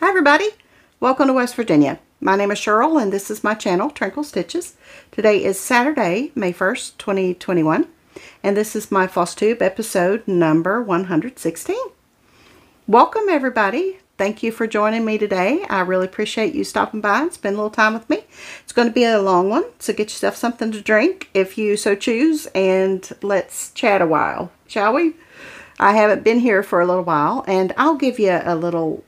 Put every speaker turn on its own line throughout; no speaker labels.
Hi everybody, welcome to West Virginia. My name is Cheryl and this is my channel, Tranquil Stitches. Today is Saturday, May 1st, 2021, and this is my Floss Tube episode number 116. Welcome everybody. Thank you for joining me today. I really appreciate you stopping by and spending a little time with me. It's going to be a long one, so get yourself something to drink if you so choose, and let's chat a while, shall we? I haven't been here for a little while, and I'll give you a little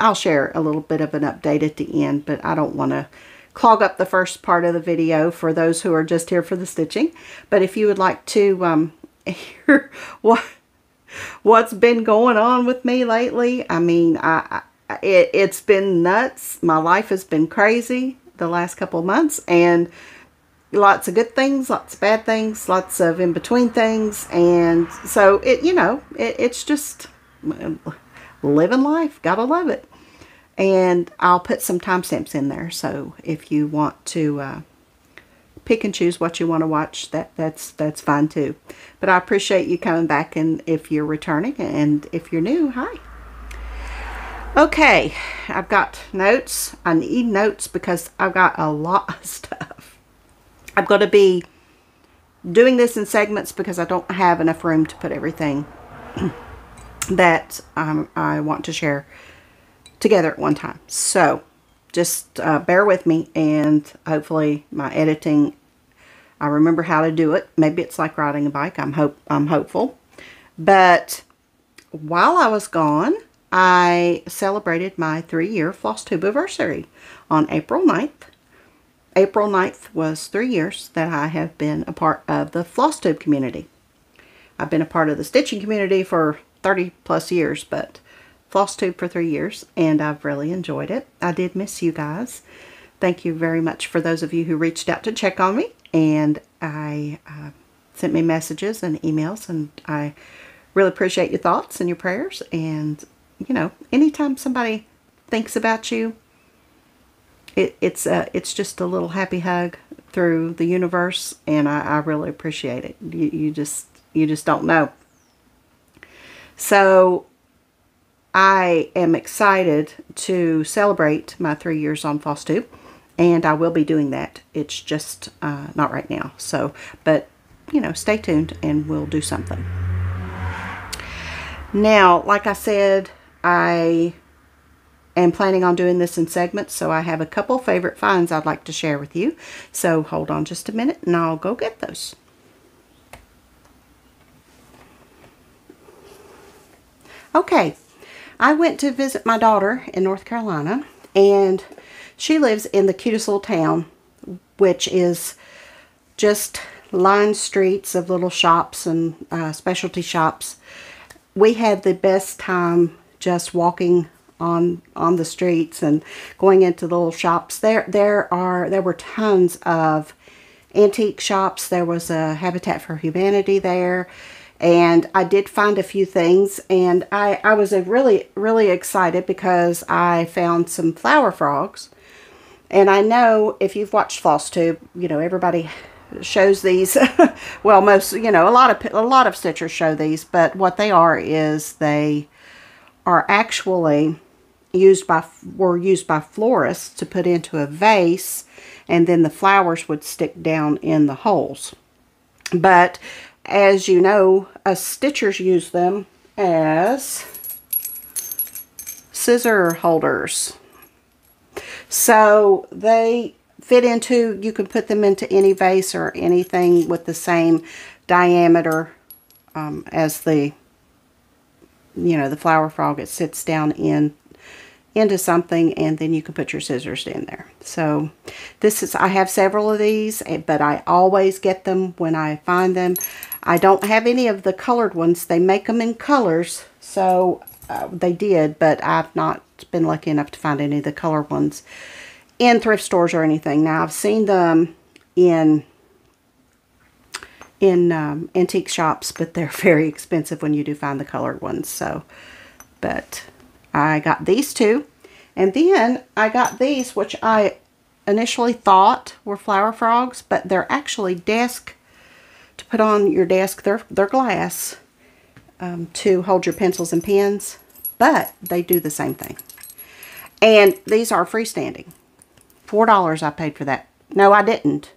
I'll share a little bit of an update at the end, but I don't want to clog up the first part of the video for those who are just here for the stitching. But if you would like to um, hear what what's been going on with me lately, I mean, I, I it, it's been nuts. My life has been crazy the last couple months, and lots of good things, lots of bad things, lots of in-between things, and so it, you know, it, it's just living life. Gotta love it and I'll put some timestamps in there. So if you want to uh, pick and choose what you want to watch that that's that's fine too. But I appreciate you coming back and if you're returning and if you're new hi. Okay I've got notes. I need notes because I've got a lot of stuff. I'm going to be doing this in segments because I don't have enough room to put everything that um, I want to share together at one time. So just uh, bear with me and hopefully my editing, I remember how to do it. Maybe it's like riding a bike. I'm hope I'm hopeful. But while I was gone, I celebrated my three-year floss tube anniversary on April 9th. April 9th was three years that I have been a part of the floss tube community. I've been a part of the stitching community for 30 plus years, but floss tube for three years and I've really enjoyed it. I did miss you guys. Thank you very much for those of you who reached out to check on me and I uh, sent me messages and emails and I really appreciate your thoughts and your prayers and you know anytime somebody thinks about you it, it's uh, it's just a little happy hug through the universe and I, I really appreciate it you, you just you just don't know so I am excited to celebrate my three years on FlossTube, and I will be doing that. It's just uh, not right now. So, but, you know, stay tuned and we'll do something. Now, like I said, I am planning on doing this in segments, so I have a couple favorite finds I'd like to share with you. So hold on just a minute and I'll go get those. Okay, I went to visit my daughter in North Carolina, and she lives in the cutest little town, which is just lined streets of little shops and uh, specialty shops. We had the best time just walking on on the streets and going into the little shops. There there are there were tons of antique shops. There was a Habitat for Humanity there and I did find a few things and I, I was really really excited because I found some flower frogs. And I know if you've watched FlossTube you know everybody shows these. Well most you know a lot of a lot of stitchers show these but what they are is they are actually used by were used by florists to put into a vase and then the flowers would stick down in the holes. But as you know, us stitchers use them as scissor holders. So they fit into, you can put them into any vase or anything with the same diameter um, as the, you know, the flower frog. It sits down in into something and then you can put your scissors in there. So this is, I have several of these, eh, but I always get them when I find them. I don't have any of the colored ones. They make them in colors, so uh, they did, but I've not been lucky enough to find any of the colored ones in thrift stores or anything. Now, I've seen them in in um, antique shops, but they're very expensive when you do find the colored ones. So, but I got these two. And then I got these, which I initially thought were flower frogs, but they're actually desk put on your desk. They're, they're glass um, to hold your pencils and pens, but they do the same thing. And these are freestanding. $4 I paid for that. No, I didn't.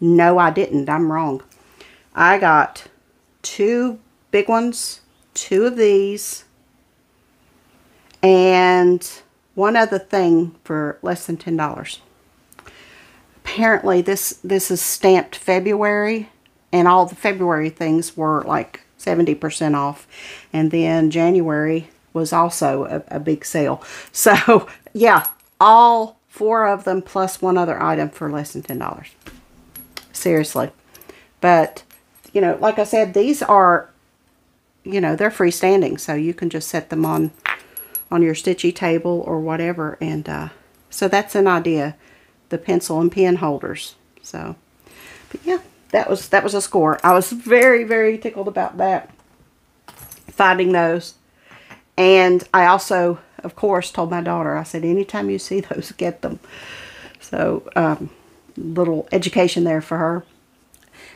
No, I didn't. I'm wrong. I got two big ones, two of these, and one other thing for less than $10. Apparently this this is stamped February and all the February things were like 70% off. And then January was also a, a big sale. So yeah, all four of them plus one other item for less than $10. Seriously. But, you know, like I said, these are, you know, they're freestanding. So you can just set them on on your stitchy table or whatever. And uh, so that's an idea, the pencil and pen holders. So, but yeah, that was that was a score. I was very, very tickled about that, finding those. And I also, of course, told my daughter, I said, anytime you see those, get them. So, um, little education there for her.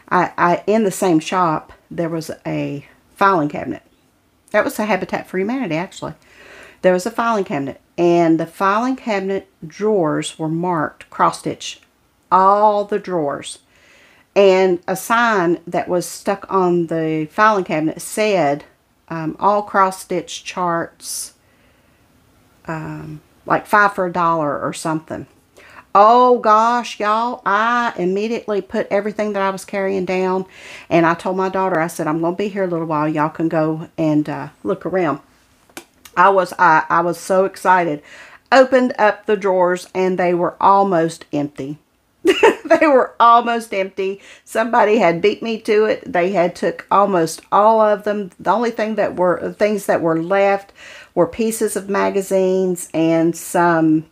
I, I In the same shop, there was a filing cabinet. That was a Habitat for Humanity, actually there was a filing cabinet and the filing cabinet drawers were marked cross stitch all the drawers and a sign that was stuck on the filing cabinet said um, all cross stitch charts um, like five for a dollar or something oh gosh y'all i immediately put everything that i was carrying down and i told my daughter i said i'm gonna be here a little while y'all can go and uh, look around I was I, I was so excited. Opened up the drawers and they were almost empty. they were almost empty. Somebody had beat me to it. They had took almost all of them. The only thing that were things that were left were pieces of magazines and some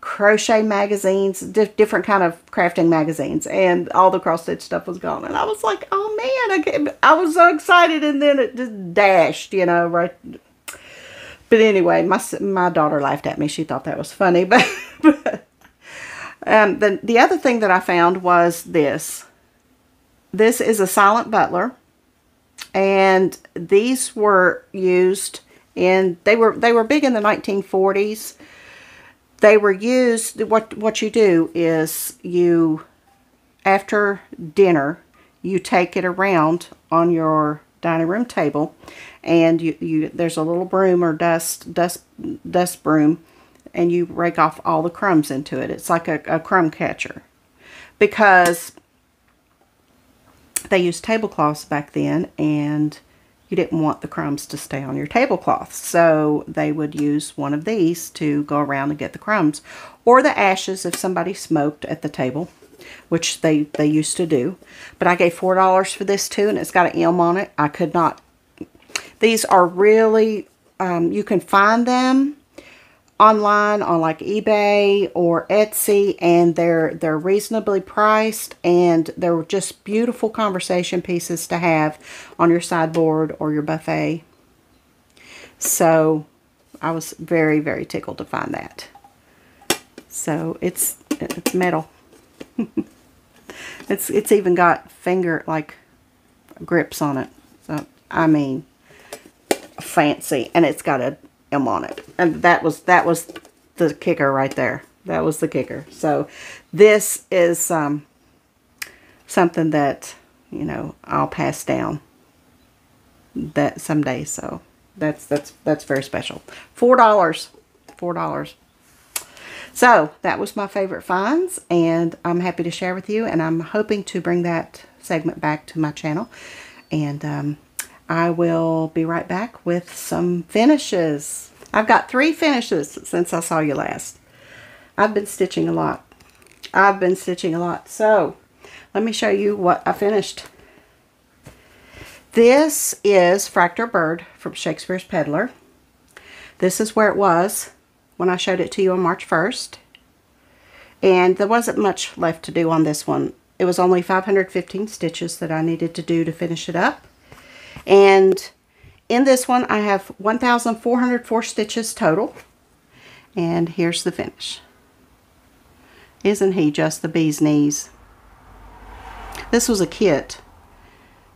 crochet magazines, di different kind of crafting magazines, and all the cross stitch stuff was gone. And I was like, oh man, I, I was so excited, and then it just dashed, you know, right but anyway, my my daughter laughed at me. She thought that was funny. But, but um, the, the other thing that I found was this. This is a silent butler. And these were used in, they were, they were big in the 1940s. They were used, what, what you do is you, after dinner, you take it around on your dining room table and you, you there's a little broom or dust dust dust broom and you rake off all the crumbs into it. It's like a, a crumb catcher because they used tablecloths back then and you didn't want the crumbs to stay on your tablecloth. So they would use one of these to go around and get the crumbs. Or the ashes if somebody smoked at the table, which they, they used to do. But I gave $4 for this too, and it's got an M on it. I could not these are really, um, you can find them online on like eBay or Etsy and they're they're reasonably priced and they're just beautiful conversation pieces to have on your sideboard or your buffet. So I was very very tickled to find that. So it's it's metal. it's it's even got finger like grips on it. So I mean fancy and it's got a On it. And that was that was the kicker right there. That was the kicker. So this is um, something that, you know, I'll pass down that someday. So that's that's that's very special. Four dollars. Four dollars. So that was my favorite finds and I'm happy to share with you and I'm hoping to bring that segment back to my channel. And um, I will be right back with some finishes. I've got three finishes since I saw you last. I've been stitching a lot. I've been stitching a lot. So, let me show you what I finished. This is Fractal Bird from Shakespeare's Peddler. This is where it was when I showed it to you on March 1st. And there wasn't much left to do on this one. It was only 515 stitches that I needed to do to finish it up. And in this one, I have 1,404 stitches total. And here's the finish. Isn't he just the bee's knees? This was a kit.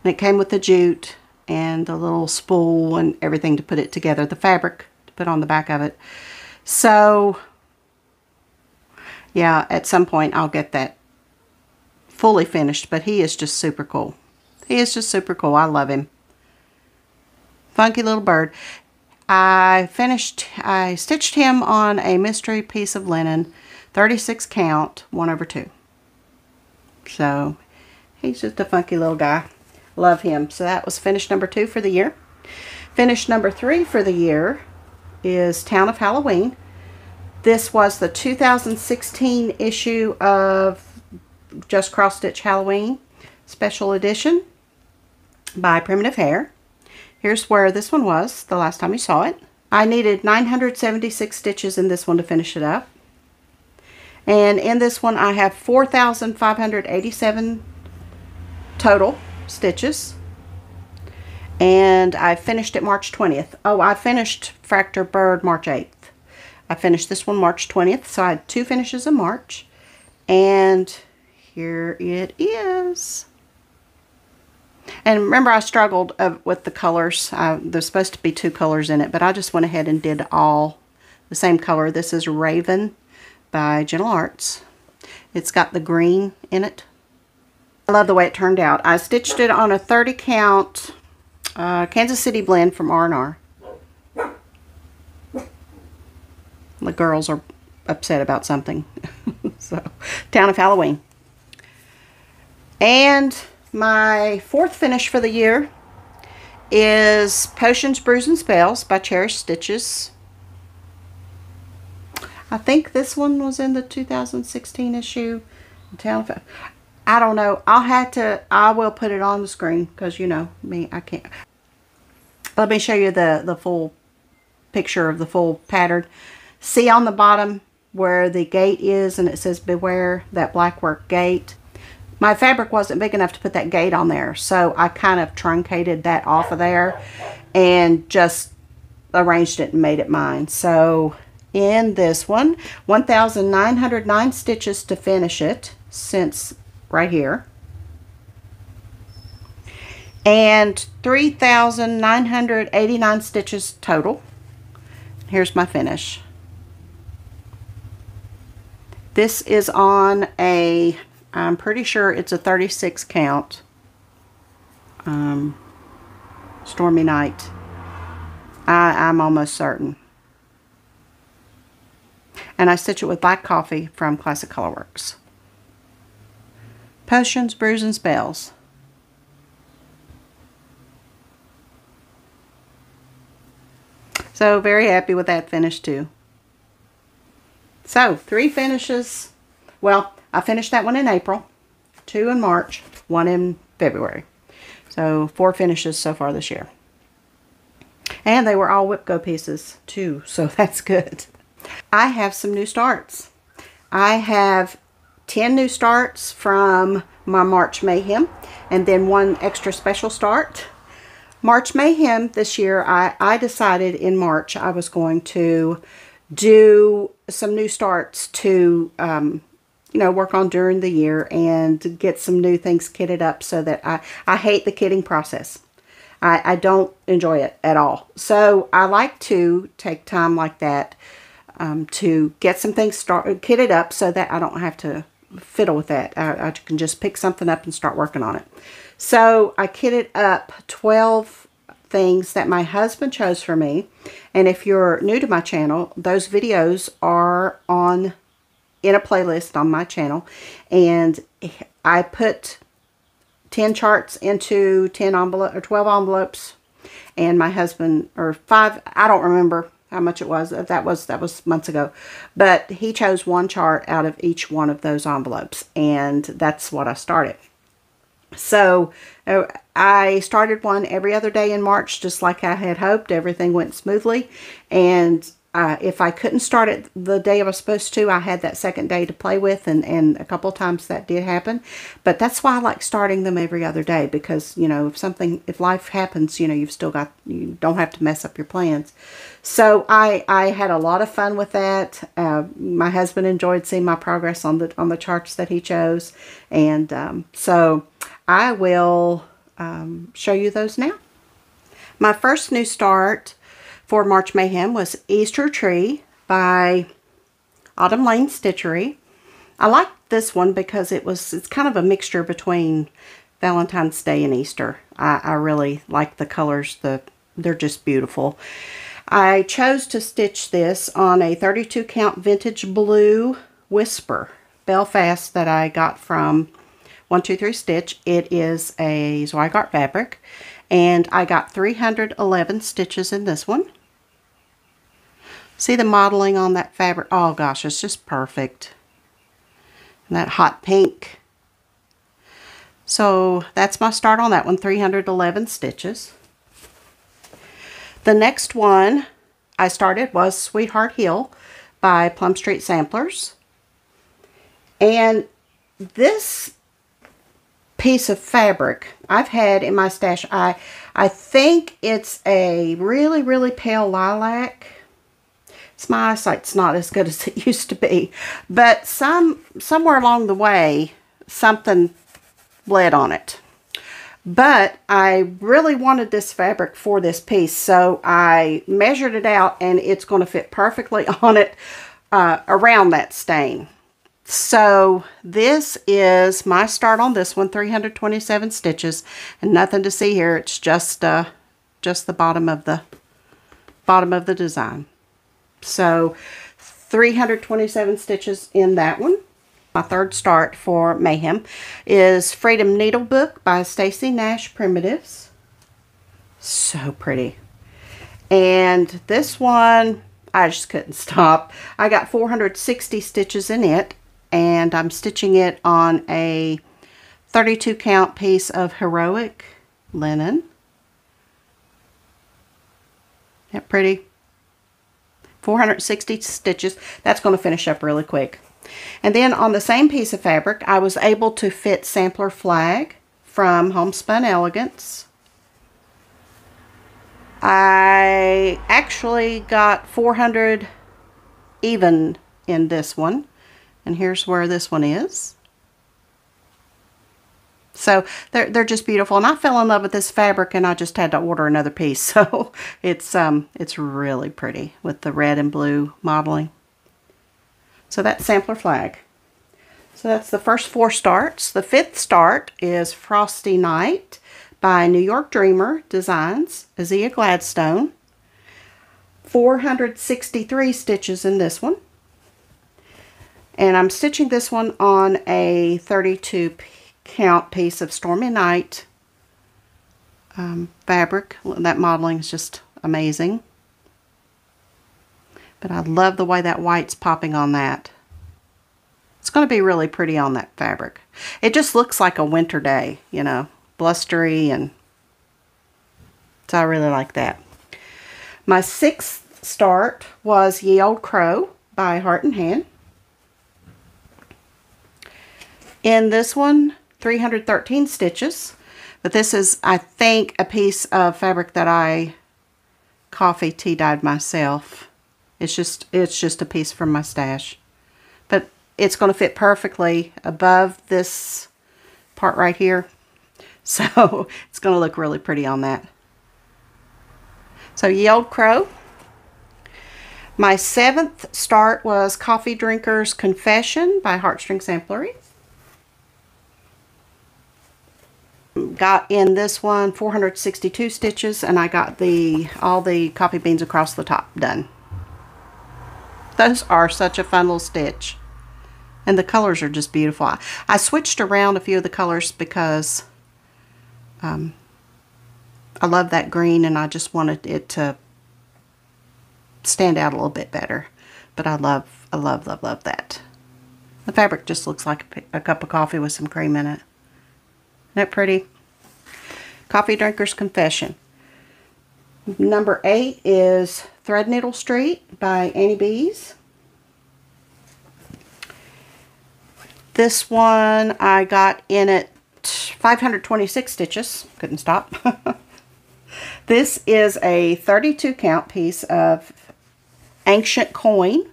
And it came with the jute and a little spool and everything to put it together. The fabric to put on the back of it. So yeah, at some point I'll get that fully finished, but he is just super cool. He is just super cool. I love him. Funky little bird. I finished, I stitched him on a mystery piece of linen, 36 count, 1 over 2. So, he's just a funky little guy. Love him. So that was finish number 2 for the year. Finish number 3 for the year is Town of Halloween. This was the 2016 issue of Just Cross Stitch Halloween Special Edition by Primitive Hare. Here's where this one was the last time you saw it. I needed 976 stitches in this one to finish it up. And in this one I have 4,587 total stitches. And I finished it March 20th. Oh, I finished Fracture Bird March 8th. I finished this one March 20th, so I had two finishes in March. And here it is. And remember I struggled uh, with the colors. Uh, there's supposed to be two colors in it, but I just went ahead and did all the same color. This is Raven by Gentle Arts. It's got the green in it. I love the way it turned out. I stitched it on a 30 count uh, Kansas City blend from R&R. The girls are upset about something. so, Town of Halloween. And my fourth finish for the year is Potions, Brews, and Spells by Cherished Stitches. I think this one was in the 2016 issue. Town I don't know. I'll have to, I will put it on the screen because, you know, me, I can't. Let me show you the, the full picture of the full pattern. See on the bottom where the gate is and it says beware that black work gate my fabric wasn't big enough to put that gate on there. So I kind of truncated that off of there and just arranged it and made it mine. So in this one, 1,909 stitches to finish it since right here. And 3,989 stitches total. Here's my finish. This is on a I'm pretty sure it's a 36 count um, Stormy Night. I, I'm almost certain. And I stitch it with black coffee from Classic Colorworks. Potions, Brews, and Spells. So very happy with that finish too. So three finishes. Well, I finished that one in April, two in March, one in February. So four finishes so far this year. And they were all Whip Go pieces too, so that's good. I have some new starts. I have 10 new starts from my March Mayhem and then one extra special start. March Mayhem this year, I, I decided in March I was going to do some new starts to um, you know, work on during the year and get some new things kitted up so that I, I hate the kitting process. I, I don't enjoy it at all. So I like to take time like that um, to get some things start, kitted up so that I don't have to fiddle with that. I, I can just pick something up and start working on it. So I kitted up 12 things that my husband chose for me. And if you're new to my channel, those videos are on in a playlist on my channel. And I put 10 charts into 10 envelope or 12 envelopes. And my husband, or five, I don't remember how much it was. That was that was months ago. But he chose one chart out of each one of those envelopes. And that's what I started. So uh, I started one every other day in March, just like I had hoped. Everything went smoothly. And uh, if I couldn't start it the day I was supposed to, I had that second day to play with, and, and a couple times that did happen. But that's why I like starting them every other day because, you know, if something, if life happens, you know, you've still got, you don't have to mess up your plans. So I, I had a lot of fun with that. Uh, my husband enjoyed seeing my progress on the, on the charts that he chose. And um, so I will um, show you those now. My first new start for March Mayhem was Easter Tree by Autumn Lane Stitchery. I like this one because it was, it's kind of a mixture between Valentine's Day and Easter. I, I really like the colors. The They're just beautiful. I chose to stitch this on a 32 count vintage blue Whisper Belfast that I got from 123 Stitch. It is a Zweigart fabric and I got 311 stitches in this one. See the modeling on that fabric? Oh gosh, it's just perfect. And that hot pink. So that's my start on that one, 311 stitches. The next one I started was Sweetheart Hill by Plum Street Samplers. And this piece of fabric I've had in my stash, I, I think it's a really, really pale lilac. My eyesight's not as good as it used to be. But some somewhere along the way, something bled on it. But I really wanted this fabric for this piece, so I measured it out, and it's going to fit perfectly on it uh, around that stain. So this is my start on this one, 327 stitches, and nothing to see here. It's just uh, just the bottom of the bottom of the design. So 327 stitches in that one. My third start for Mayhem is Freedom Needle Book by Stacy Nash Primitives. So pretty. And this one, I just couldn't stop. I got 460 stitches in it, and I'm stitching it on a 32 count piece of heroic linen. Isn't that pretty? 460 stitches. That's going to finish up really quick. And then on the same piece of fabric, I was able to fit Sampler Flag from Homespun Elegance. I actually got 400 even in this one. And here's where this one is. So they're, they're just beautiful. And I fell in love with this fabric and I just had to order another piece. So it's, um, it's really pretty with the red and blue modeling. So that's sampler flag. So that's the first four starts. The fifth start is Frosty Night by New York Dreamer Designs, Azia Gladstone. 463 stitches in this one. And I'm stitching this one on a 32 count piece of Stormy Night um, fabric. That modeling is just amazing. But I love the way that white's popping on that. It's going to be really pretty on that fabric. It just looks like a winter day, you know, blustery and so I really like that. My sixth start was Ye Old Crow by Heart in Hand. In this one, 313 stitches. But this is, I think, a piece of fabric that I coffee tea dyed myself. It's just it's just a piece from my stash. But it's going to fit perfectly above this part right here. So it's going to look really pretty on that. So Ye Old Crow. My seventh start was Coffee Drinker's Confession by Heartstring Samplery. Got in this one 462 stitches and I got the all the coffee beans across the top done. Those are such a fun little stitch. And the colors are just beautiful. I, I switched around a few of the colors because um, I love that green and I just wanted it to stand out a little bit better. But I love, I love, love, love that. The fabric just looks like a, a cup of coffee with some cream in it. That pretty? Coffee Drinker's Confession. Number eight is Threadneedle Street by Annie Beez. This one I got in at 526 stitches. Couldn't stop. this is a 32 count piece of Ancient Coin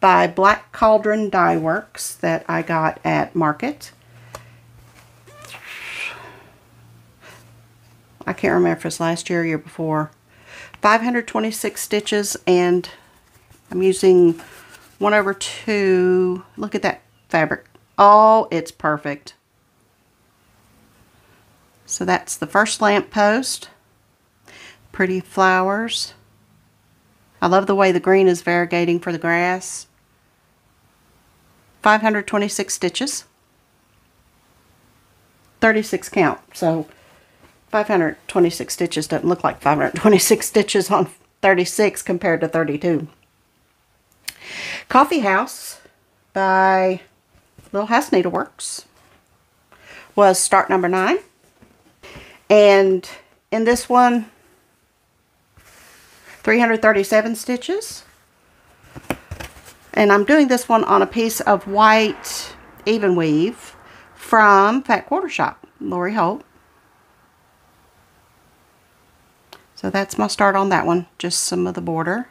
by Black Cauldron Dye Works that I got at Market. I can't remember if it's last year or year before. 526 stitches and I'm using 1 over 2. Look at that fabric. Oh, it's perfect. So that's the first lamp post. Pretty flowers. I love the way the green is variegating for the grass. 526 stitches. 36 count. So 526 stitches doesn't look like 526 stitches on 36 compared to 32. Coffee House by Little House Needleworks was start number nine. And in this one, 337 stitches. And I'm doing this one on a piece of white even weave from Fat Quarter Shop, Lori Holt. So that's my start on that one, just some of the border.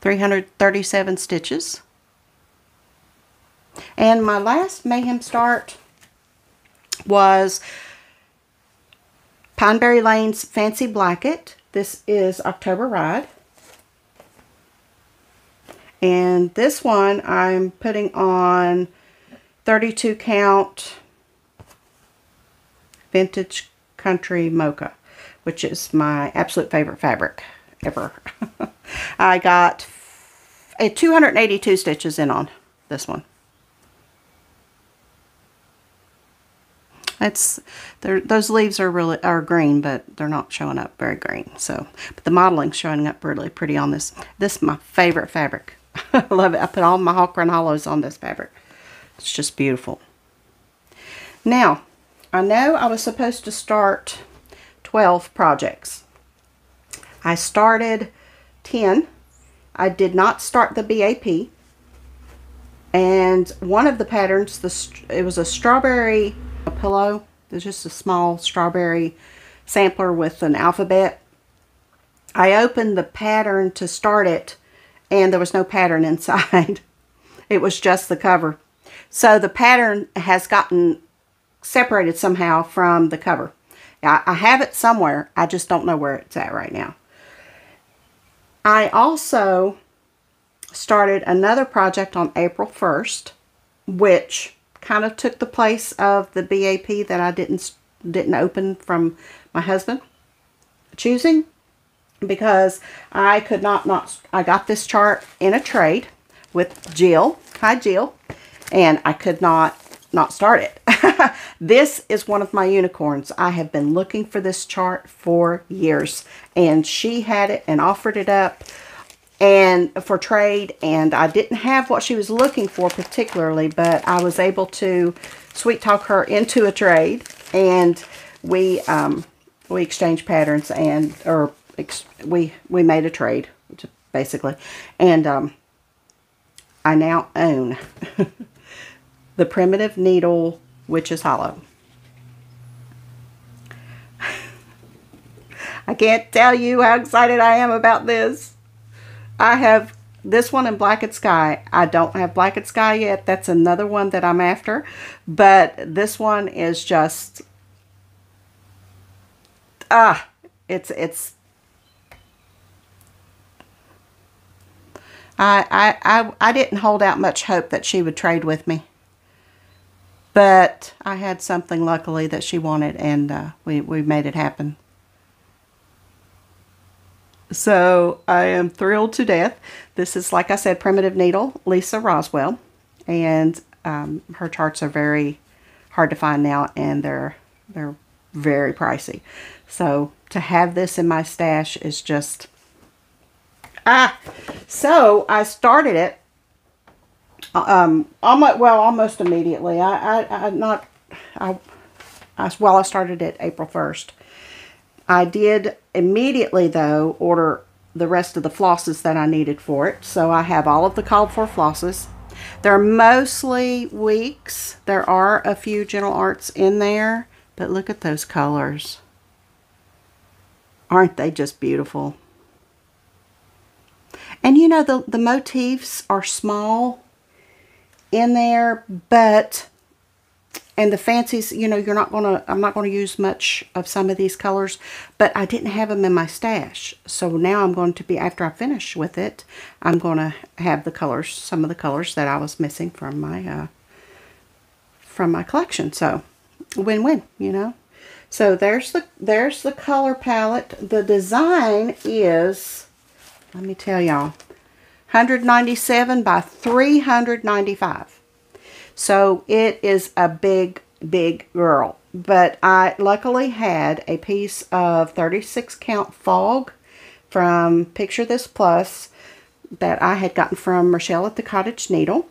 337 stitches. And my last Mayhem start was Pineberry Lane's Fancy Blanket. This is October Ride. And this one I'm putting on 32 count vintage country mocha, which is my absolute favorite fabric ever. I got a 282 stitches in on this one. It's those leaves are really are green, but they're not showing up very green. So, but the modeling's showing up really pretty on this. This is my favorite fabric. I love it. I put all my Hawk Run Hollows on this fabric. It's just beautiful. Now, I know I was supposed to start 12 projects. I started 10. I did not start the BAP. And one of the patterns, the it was a strawberry a pillow. There's just a small strawberry sampler with an alphabet. I opened the pattern to start it and there was no pattern inside. it was just the cover. So the pattern has gotten separated somehow from the cover. I, have it somewhere. I just don't know where it's at right now. I also started another project on April 1st, which kind of took the place of the BAP that I didn't didn't open from my husband choosing because I could not not I got this chart in a trade with Jill. Hi Jill. And I could not not start it. this is one of my unicorns. I have been looking for this chart for years and she had it and offered it up and for trade and I didn't have what she was looking for particularly but I was able to sweet talk her into a trade and we um, we exchanged patterns and or we we made a trade basically and um, I now own the primitive needle Witch's Hollow I can't tell you how excited I am about this I have this one in Blackett Sky. I don't have Blackett Sky yet. That's another one that I'm after. But this one is just, ah, it's, it's, I, I, I, I didn't hold out much hope that she would trade with me. But I had something luckily that she wanted and uh, we, we made it happen. So I am thrilled to death. This is, like I said, Primitive Needle, Lisa Roswell. And um, her charts are very hard to find now and they're, they're very pricey. So to have this in my stash is just... Ah! So I started it um, almost, well, almost immediately. I, I, I not, I, I, well, I started it April 1st. I did immediately, though, order the rest of the flosses that I needed for it. So I have all of the called for flosses. They're mostly Weeks. There are a few Gentle Arts in there, but look at those colors. Aren't they just beautiful? And you know, the, the motifs are small in there, but and the fancies, you know, you're not going to, I'm not going to use much of some of these colors, but I didn't have them in my stash. So now I'm going to be, after I finish with it, I'm going to have the colors, some of the colors that I was missing from my, uh, from my collection. So win-win, you know. So there's the, there's the color palette. The design is, let me tell y'all, 197 by 395. So it is a big, big girl. But I luckily had a piece of 36 count fog from Picture This Plus that I had gotten from Rochelle at the Cottage Needle.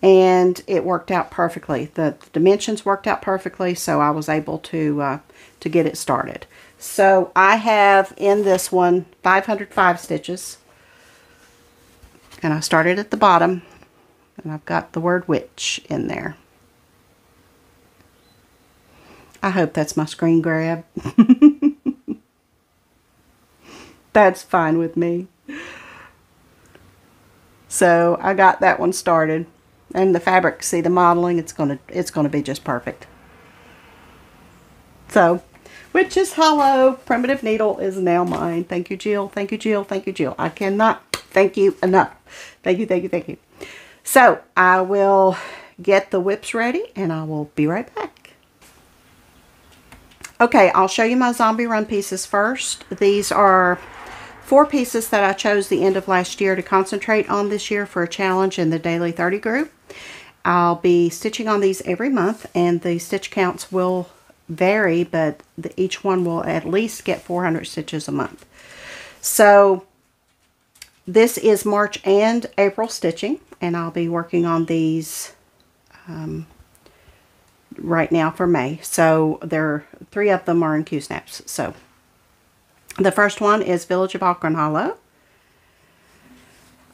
And it worked out perfectly. The, the dimensions worked out perfectly, so I was able to, uh, to get it started. So I have in this one 505 stitches. And I started at the bottom and I've got the word witch in there. I hope that's my screen grab. that's fine with me. So I got that one started. And the fabric, see the modeling, it's gonna it's gonna be just perfect. So Witch's Hollow Primitive Needle is now mine. Thank you, Jill. Thank you, Jill. Thank you, Jill. I cannot thank you enough. Thank you, thank you, thank you. So I will get the whips ready and I will be right back. Okay, I'll show you my zombie run pieces first. These are four pieces that I chose the end of last year to concentrate on this year for a challenge in the Daily 30 group. I'll be stitching on these every month and the stitch counts will vary, but the, each one will at least get 400 stitches a month. So this is March and April stitching and I'll be working on these um, right now for May. So there, three of them are in Q-snaps. So the first one is Village of Hawk Run Hollow.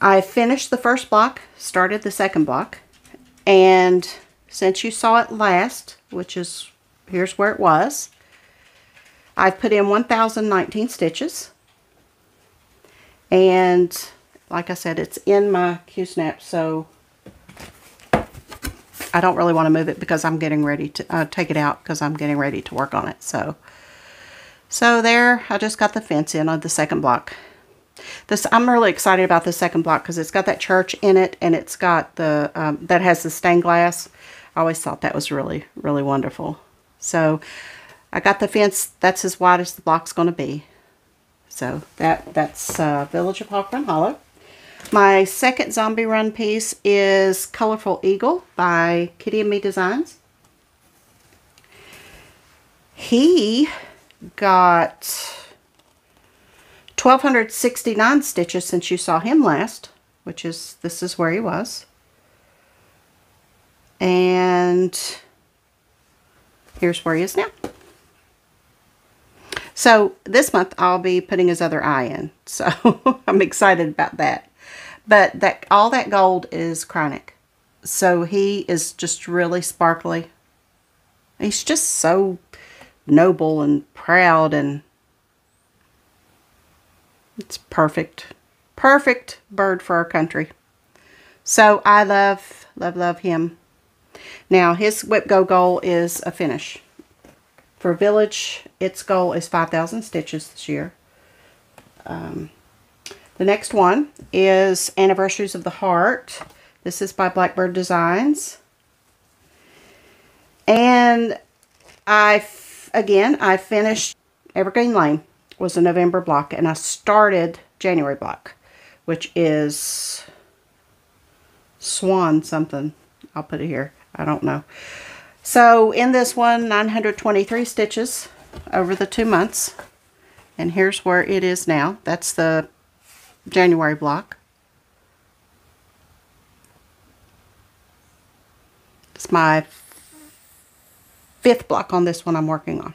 I finished the first block, started the second block, and since you saw it last, which is, here's where it was, I've put in 1,019 stitches, and like I said, it's in my Q-snap, so I don't really want to move it because I'm getting ready to uh, take it out because I'm getting ready to work on it. So, so there, I just got the fence in on the second block. This I'm really excited about the second block because it's got that church in it and it's got the um, that has the stained glass. I always thought that was really really wonderful. So I got the fence. That's as wide as the block's going to be. So that that's uh, Village of Hawk Run Hollow. My second zombie run piece is Colorful Eagle by Kitty and Me Designs. He got 1,269 stitches since you saw him last, which is, this is where he was. And here's where he is now. So this month I'll be putting his other eye in. So I'm excited about that. But that all that gold is Kreinik. So he is just really sparkly. He's just so noble and proud and it's perfect. Perfect bird for our country. So I love, love, love him. Now his whip go goal is a finish. For Village, its goal is 5,000 stitches this year. Um, the next one is Anniversaries of the Heart. This is by Blackbird Designs. And I, again, I finished Evergreen Lane was a November block and I started January block, which is Swan something. I'll put it here. I don't know. So in this one, 923 stitches over the two months. And here's where it is now. That's the January block. It's my fifth block on this one I'm working on.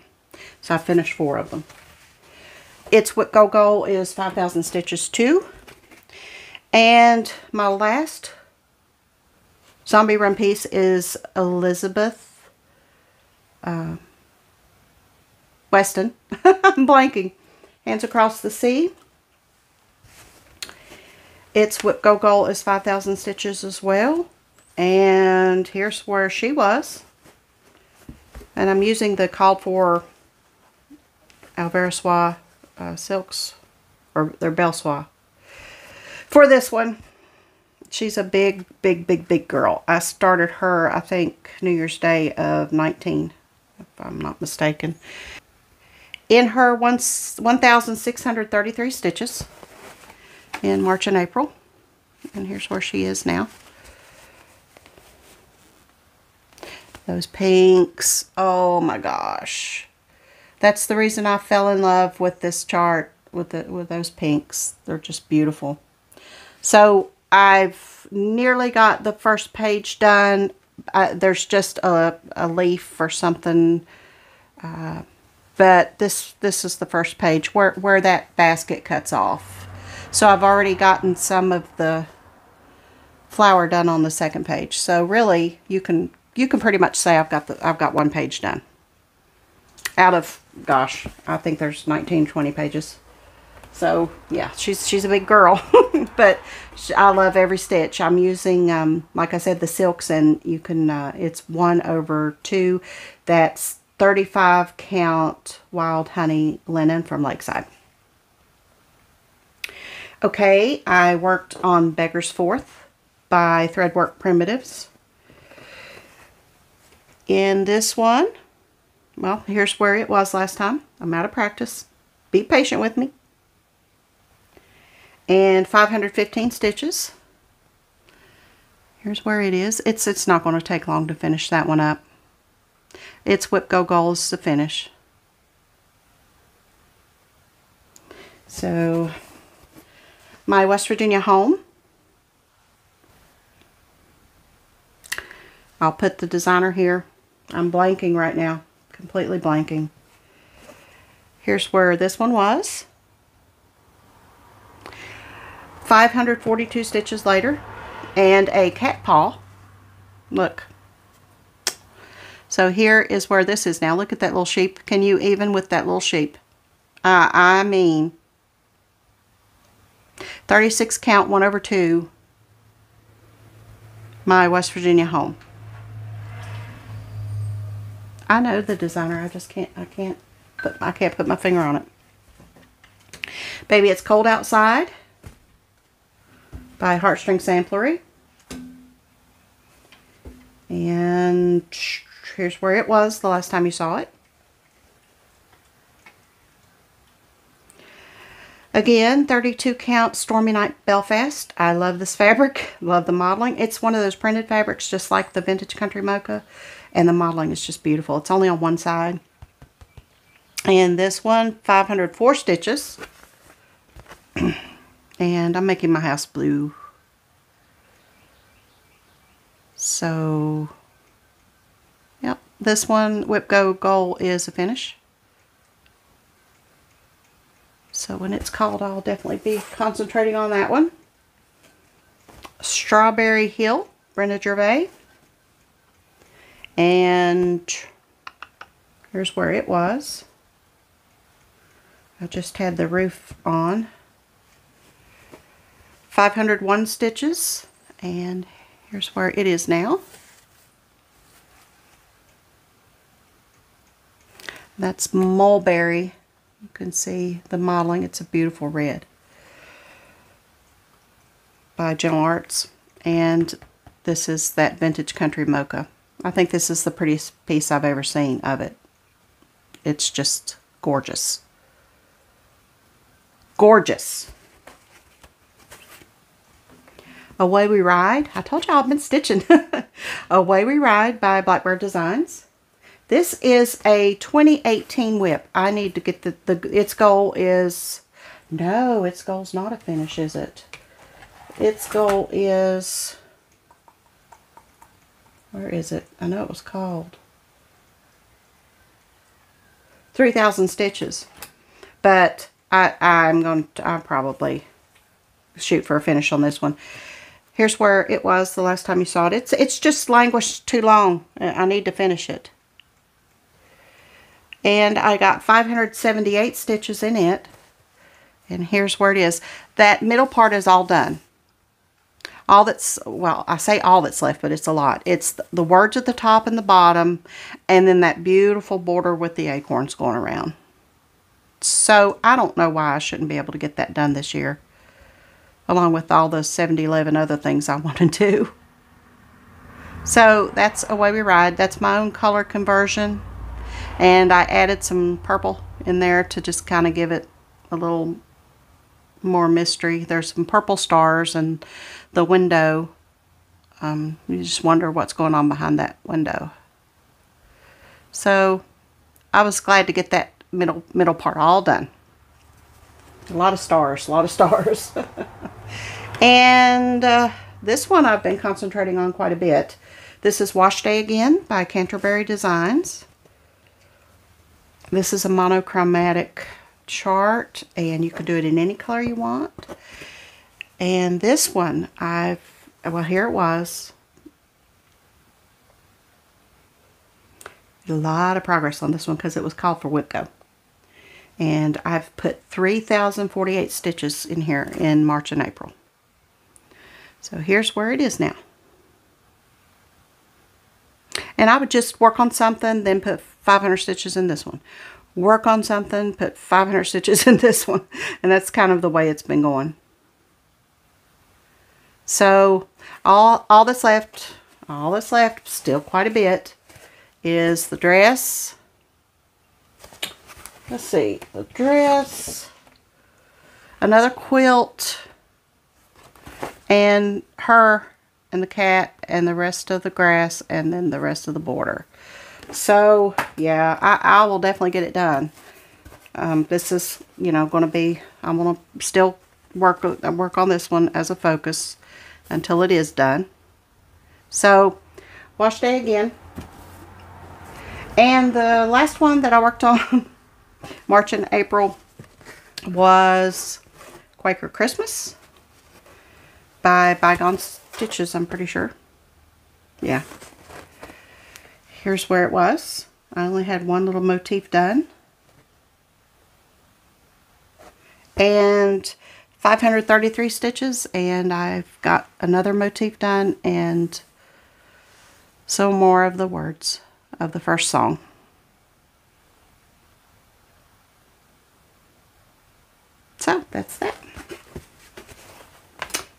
So I finished four of them. It's what Go Go is 5,000 stitches too. And my last zombie run piece is Elizabeth uh, Weston. I'm blanking. Hands Across the Sea. Its WIP Go Goal is 5,000 stitches as well. And here's where she was. And I'm using the called for Au Ver à Soie uh, silks, or they're Belle Soie. For this one, she's a big, big, big, big girl. I started her, I think, New Year's Day of 19, if I'm not mistaken. In her 1,633 stitches in March and April. And here's where she is now. Those pinks. Oh my gosh. That's the reason I fell in love with this chart with the with those pinks. They're just beautiful. So I've nearly got the first page done. Uh, there's just a, a leaf or something. Uh, but this this is the first page where, where that basket cuts off. So I've already gotten some of the flower done on the second page. So really you can you can pretty much say I've got the I've got one page done. Out of gosh, I think there's 19 20 pages. So yeah, she's she's a big girl, but I love every stitch. I'm using, um, like I said, the silks, and you can. Uh, it's one over two. That's 35 count wild honey linen from Lakeside. Okay, I worked on Beggar's Fourth by Threadwork Primitives. In this one, well, here's where it was last time. I'm out of practice. Be patient with me and 515 stitches. Here's where it is. It's it's not going to take long to finish that one up. It's Whip Go Goals to finish. So my West Virginia home. I'll put the designer here. I'm blanking right now. Completely blanking. Here's where this one was. 542 stitches later and a cat paw. Look. So here is where this is now. Look at that little sheep. Can you even with that little sheep? Uh, I mean, 36 count, 1 over 2, my West Virginia home. I know the designer. I just can't, I can't, put, I can't put my finger on it. Baby, it's cold outside by Heartstring Samplery. And here's where it was the last time you saw it. Again, 32 count Stormy Night Belfast. I love this fabric. Love the modeling. It's one of those printed fabrics just like the Vintage Country Mocha. And the modeling is just beautiful. It's only on one side. And this one, 504 stitches. And I'm making my house blue. So, yep, this one, Whip Go Goal, is a finish. So when it's called, I'll definitely be concentrating on that one. Strawberry Hill, Brenda Gervais. And here's where it was. I just had the roof on. 501 stitches and here's where it is now. That's mulberry. You can see the modeling. It's a beautiful red by Gentle Arts. And this is that Vintage Country Mocha. I think this is the prettiest piece I've ever seen of it. It's just gorgeous. Gorgeous. Away We Ride. I told y'all I've been stitching. Away We Ride by Blackbird Designs. This is a 2018 whip. I need to get the, the its goal is, no, its goal's not a finish, is it? Its goal is, where is it? I know it was called. 3,000 stitches. But I, I'm going to, I'll probably shoot for a finish on this one. Here's where it was the last time you saw it. It's, it's just languished too long. Uh, I need to finish it. And I got 578 stitches in it. And here's where it is. That middle part is all done. all that's, well, I say all that's left, but it's a lot. It's the, the words at the top and the bottom, and then that beautiful border with the acorns going around. So I don't know why I shouldn't be able to get that done this year, along with all 70, 11 other things I want to do. So that's Away We Ride. That's my own color conversion. And I added some purple in there to just kind of give it a little more mystery. There's some purple stars and the window. Um, you just wonder what's going on behind that window. So I was glad to get that middle middle part all done. A lot of stars, a lot of stars. and uh, this one I've been concentrating on quite a bit. This is Wash Day Again by Canterbury Designs. This is a monochromatic chart and you can do it in any color you want. And this one, I've, well here it was. A lot of progress on this one because it was called for WIPGO. And I've put 3,048 stitches in here in March and April. So here's where it is now. And I would just work on something, then put 500 stitches in this one. Work on something, put 500 stitches in this one. And that's kind of the way it's been going. So all, all that's left, all that's left, still quite a bit, is the dress. Let's see, the dress, another quilt, and her and the cat and the rest of the grass and then the rest of the border. So, yeah, I, I will definitely get it done. Um, this is, you know, going to be, I'm going to still work, work on this one as a focus until it is done. So, wash day again. And the last one that I worked on, March and April, was Quaker Christmas by Bygone Stitches, I'm pretty sure. Yeah. Here's where it was. I only had one little motif done. And 533 stitches and I've got another motif done and some more of the words of the first song. So that's that.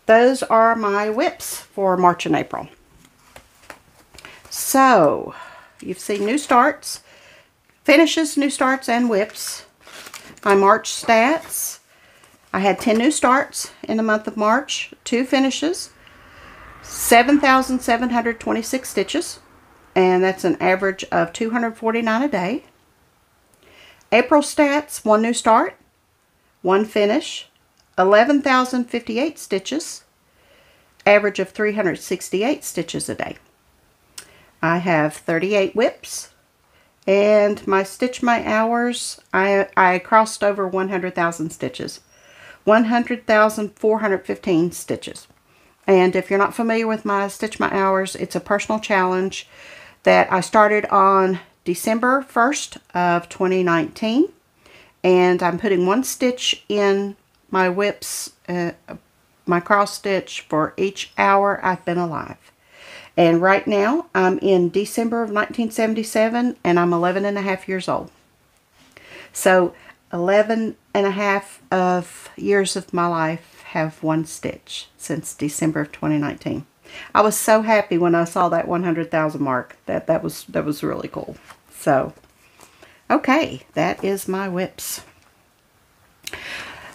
Those are my whips for March and April. So, you've seen new starts, finishes, new starts, and whips. My March stats. I had 10 new starts in the month of March, two finishes, 7,726 stitches, and that's an average of 249 a day. April stats, one new start, one finish, 11,058 stitches, average of 368 stitches a day. I have 38 whips and my stitch my hours, I, I crossed over 100,000 stitches. 100,415 stitches. And if you're not familiar with my Stitch My Hours, it's a personal challenge that I started on December 1st of 2019. And I'm putting one stitch in my WIPs, uh, my cross stitch for each hour I've been alive. And right now, I'm in December of 1977, and I'm 11 and a half years old. So, 11 and a half of years of my life have one stitch since December of 2019. I was so happy when I saw that 100,000 mark. That that was that was really cool. So, okay, that is my WIPs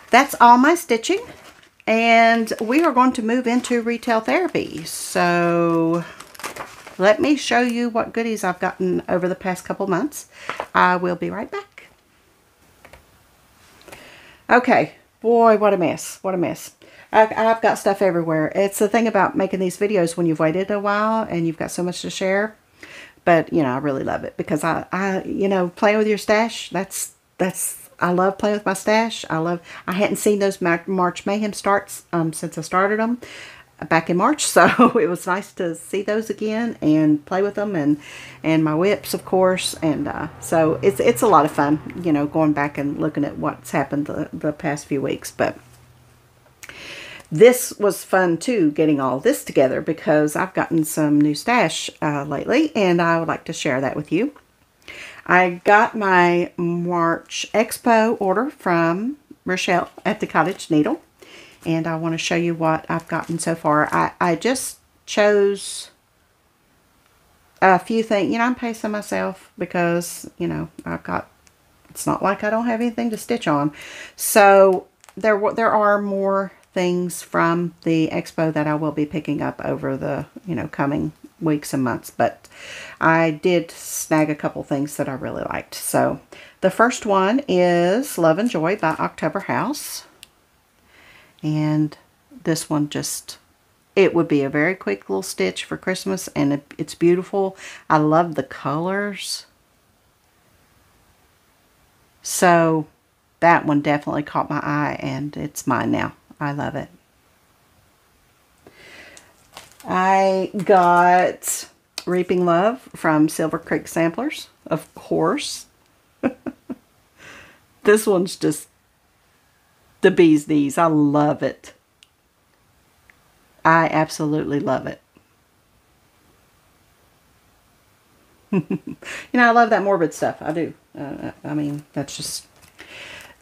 that's all my stitching. And we are going to move into retail therapy. So let me show you what goodies I've gotten over the past couple months. I will be right back. Okay, boy, what a mess. What a mess. I, have got stuff everywhere. It's the thing about making these videos when you've waited a while and you've got so much to share. But, you know, I really love it because I, I you know, playing with your stash, that's, that's I love playing with my stash. I love, I hadn't seen those March Mayhem starts um, since I started them back in March. So it was nice to see those again and play with them and, and my whips, of course. And uh, so it's, it's a lot of fun, you know, going back and looking at what's happened the, the past few weeks. But this was fun too, getting all this together because I've gotten some new stash uh, lately and I would like to share that with you. I got my March Expo order from Rochelle at the Cottage Needle and I want to show you what I've gotten so far. I, I just chose a few things. You know, I'm pacing myself because, you know, I've got, it's not like I don't have anything to stitch on. So there, there are more things from the expo that I will be picking up over the, you know, coming weeks and months. But I did snag a couple things that I really liked. So the first one is Love and Joy by October House. And this one just, it would be a very quick little stitch for Christmas. And it, it's beautiful. I love the colors. So that one definitely caught my eye and it's mine now. I love it. I got Reaping Love from Silver Creek Samplers, of course. this one's just the bee's knees. I love it. I absolutely love it. you know, I love that morbid stuff. I do. Uh, I mean, that's just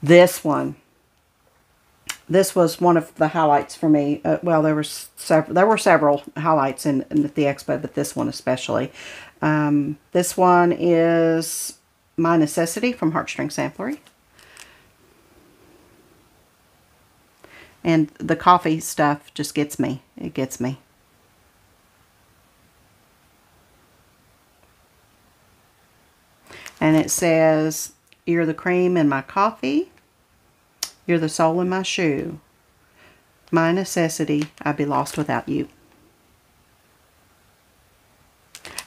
this one this was one of the highlights for me. Uh, well, there was several. There were several highlights in, in the expo, but this one especially. Um, this one is My Necessity from Heartstring Samplery. And the coffee stuff just gets me. It gets me. And it says, You're the cream in my coffee. You're the sole in my shoe. My necessity, I'd be lost without you.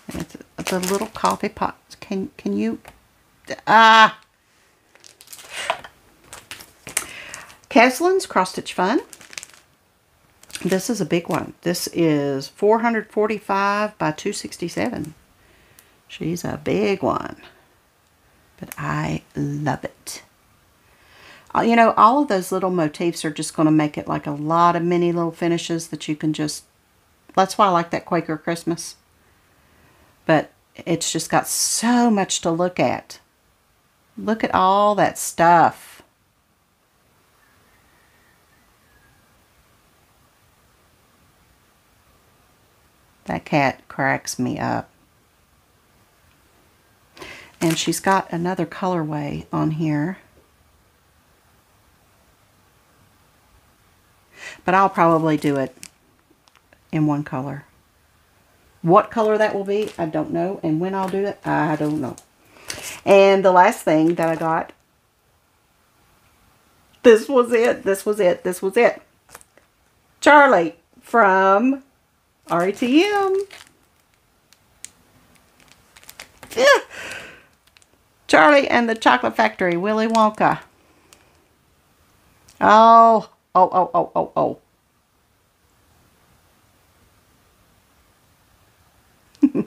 It's, it's a little coffee pot. Can, can you... Ah! Keslin's Cross Stitch Fun. This is a big one. This is 445 by 267. She's a big one. But I love it. Uh, you know, all of those little motifs are just going to make it like a lot of mini little finishes that you can just, that's why I like that Quaker Christmas. But it's just got so much to look at. Look at all that stuff. That cat cracks me up. And she's got another colorway on here. But I'll probably do it in one color. What color that will be, I don't know. And when I'll do it, I don't know. And the last thing that I got, this was it, this was it, this was it. Charlie from RETM. Yeah. Charlie and the Chocolate Factory, Willy Wonka. Oh, Oh, oh, oh, oh, oh.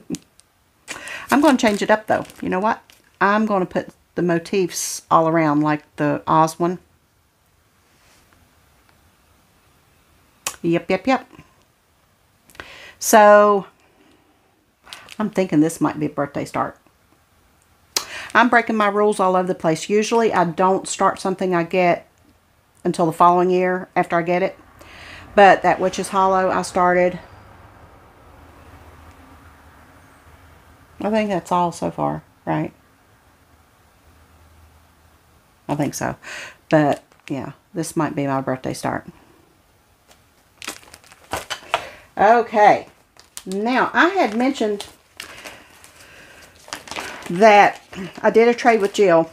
I'm going to change it up though. You know what? I'm going to put the motifs all around like the Oz one. Yep, yep, yep. So, I'm thinking this might be a birthday start. I'm breaking my rules all over the place. Usually I don't start something I get until the following year after I get it. But that Witch's Hollow I started. I think that's all so far, right? I think so. But, yeah, this might be my birthday start. Okay. Now, I had mentioned that I did a trade with Jill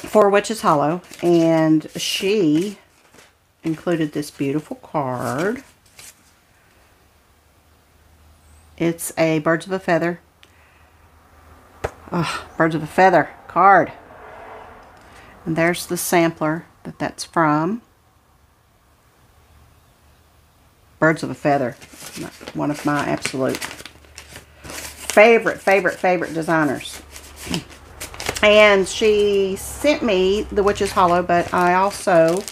for Witch's Hollow. And she included this beautiful card. It's a Birds of a Feather. Birds of a Feather card. And there's the sampler that that's from. Birds of a Feather. One of my absolute favorite, favorite, favorite designers. And she sent me the Witch's Hollow, but I also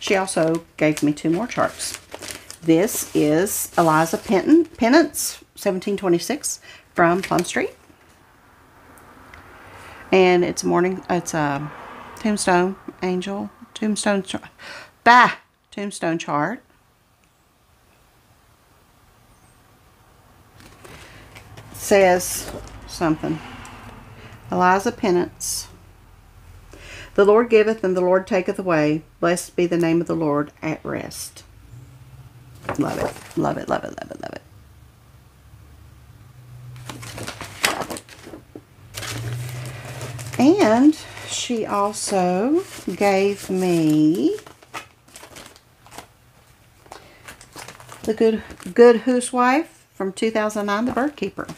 She also gave me two more charts. This is Eliza Penton, Pennants, 1726 from Plum Street. And it's a morning, it's a tombstone angel, tombstone, bah, tombstone chart. Says something. Eliza Penance. The Lord giveth and the Lord taketh away. Blessed be the name of the Lord at rest. Love it. Love it, love it, love it, love it. And she also gave me the Good Good Housewife from 2009, The Bird Keeper.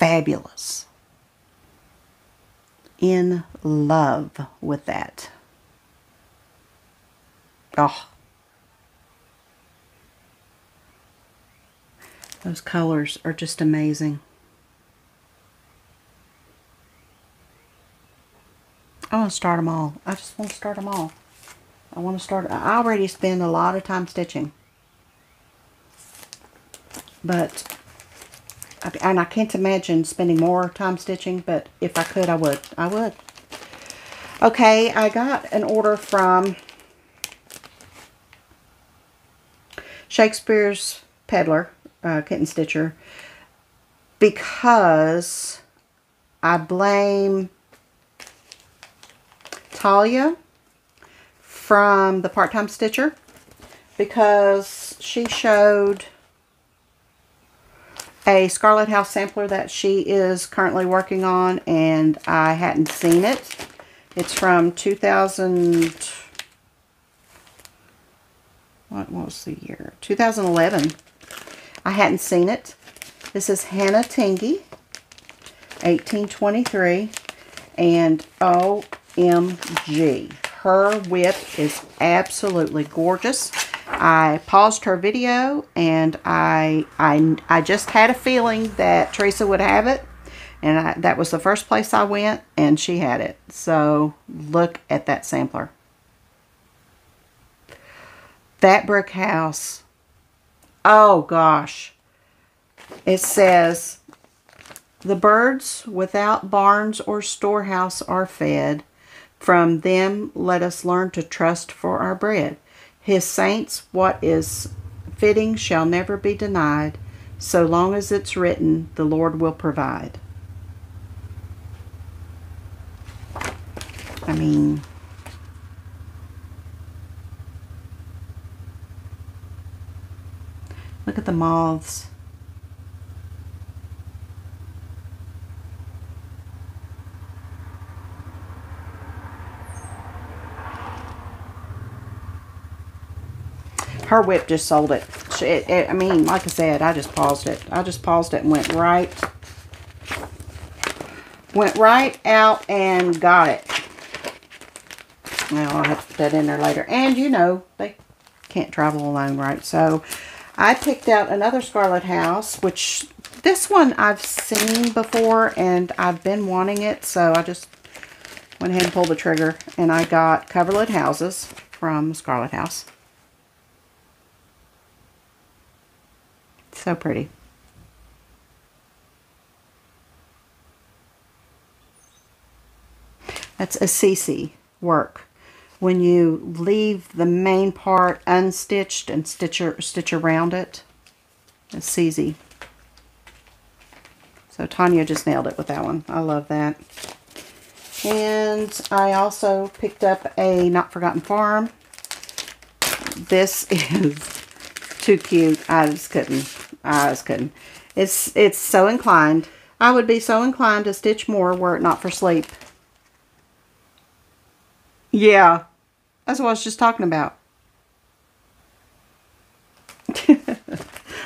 Fabulous. In love with that. Oh. Those colors are just amazing. I want to start them all. I just want to start them all. I want to start. I already spend a lot of time stitching. But, and I can't imagine spending more time stitching, but if I could, I would. I would. Okay, I got an order from Shakespeare's Peddler uh, kitten stitcher because I blame Talia from the part-time stitcher because she showed a Scarlett House sampler that she is currently working on and I hadn't seen it. It's from 2000 what was the year? 2011. I hadn't seen it. This is Hannah Tingy, 1823. And OMG, her whip is absolutely gorgeous. I paused her video and I, I, I just had a feeling that Teresa would have it. And I, that was the first place I went and she had it. So look at that sampler. That brick house Oh gosh. It says, The birds without barns or storehouse are fed. From them let us learn to trust for our bread. His saints, what is fitting shall never be denied. So long as it's written, the Lord will provide. I mean, Look at the moths. Her whip just sold it. it, it. I mean, like I said, I just paused it. I just paused it and went right, went right out and got it. Well, I'll have to put that in there later. And you know, they can't travel alone, right? So I picked out another Scarlett House, which this one I've seen before and I've been wanting it. So I just went ahead and pulled the trigger and I got Coverlet Houses from Scarlett House. So pretty. That's Assisi work when you leave the main part unstitched and stitch, stitch around it. Easy. So Tanya just nailed it with that one. I love that. And I also picked up a Not Forgotten Farm. This is too cute. I just couldn't. I just couldn't. It's, it's so inclined. I would be so inclined to stitch more were it not for sleep. Yeah, that's what I was just talking about.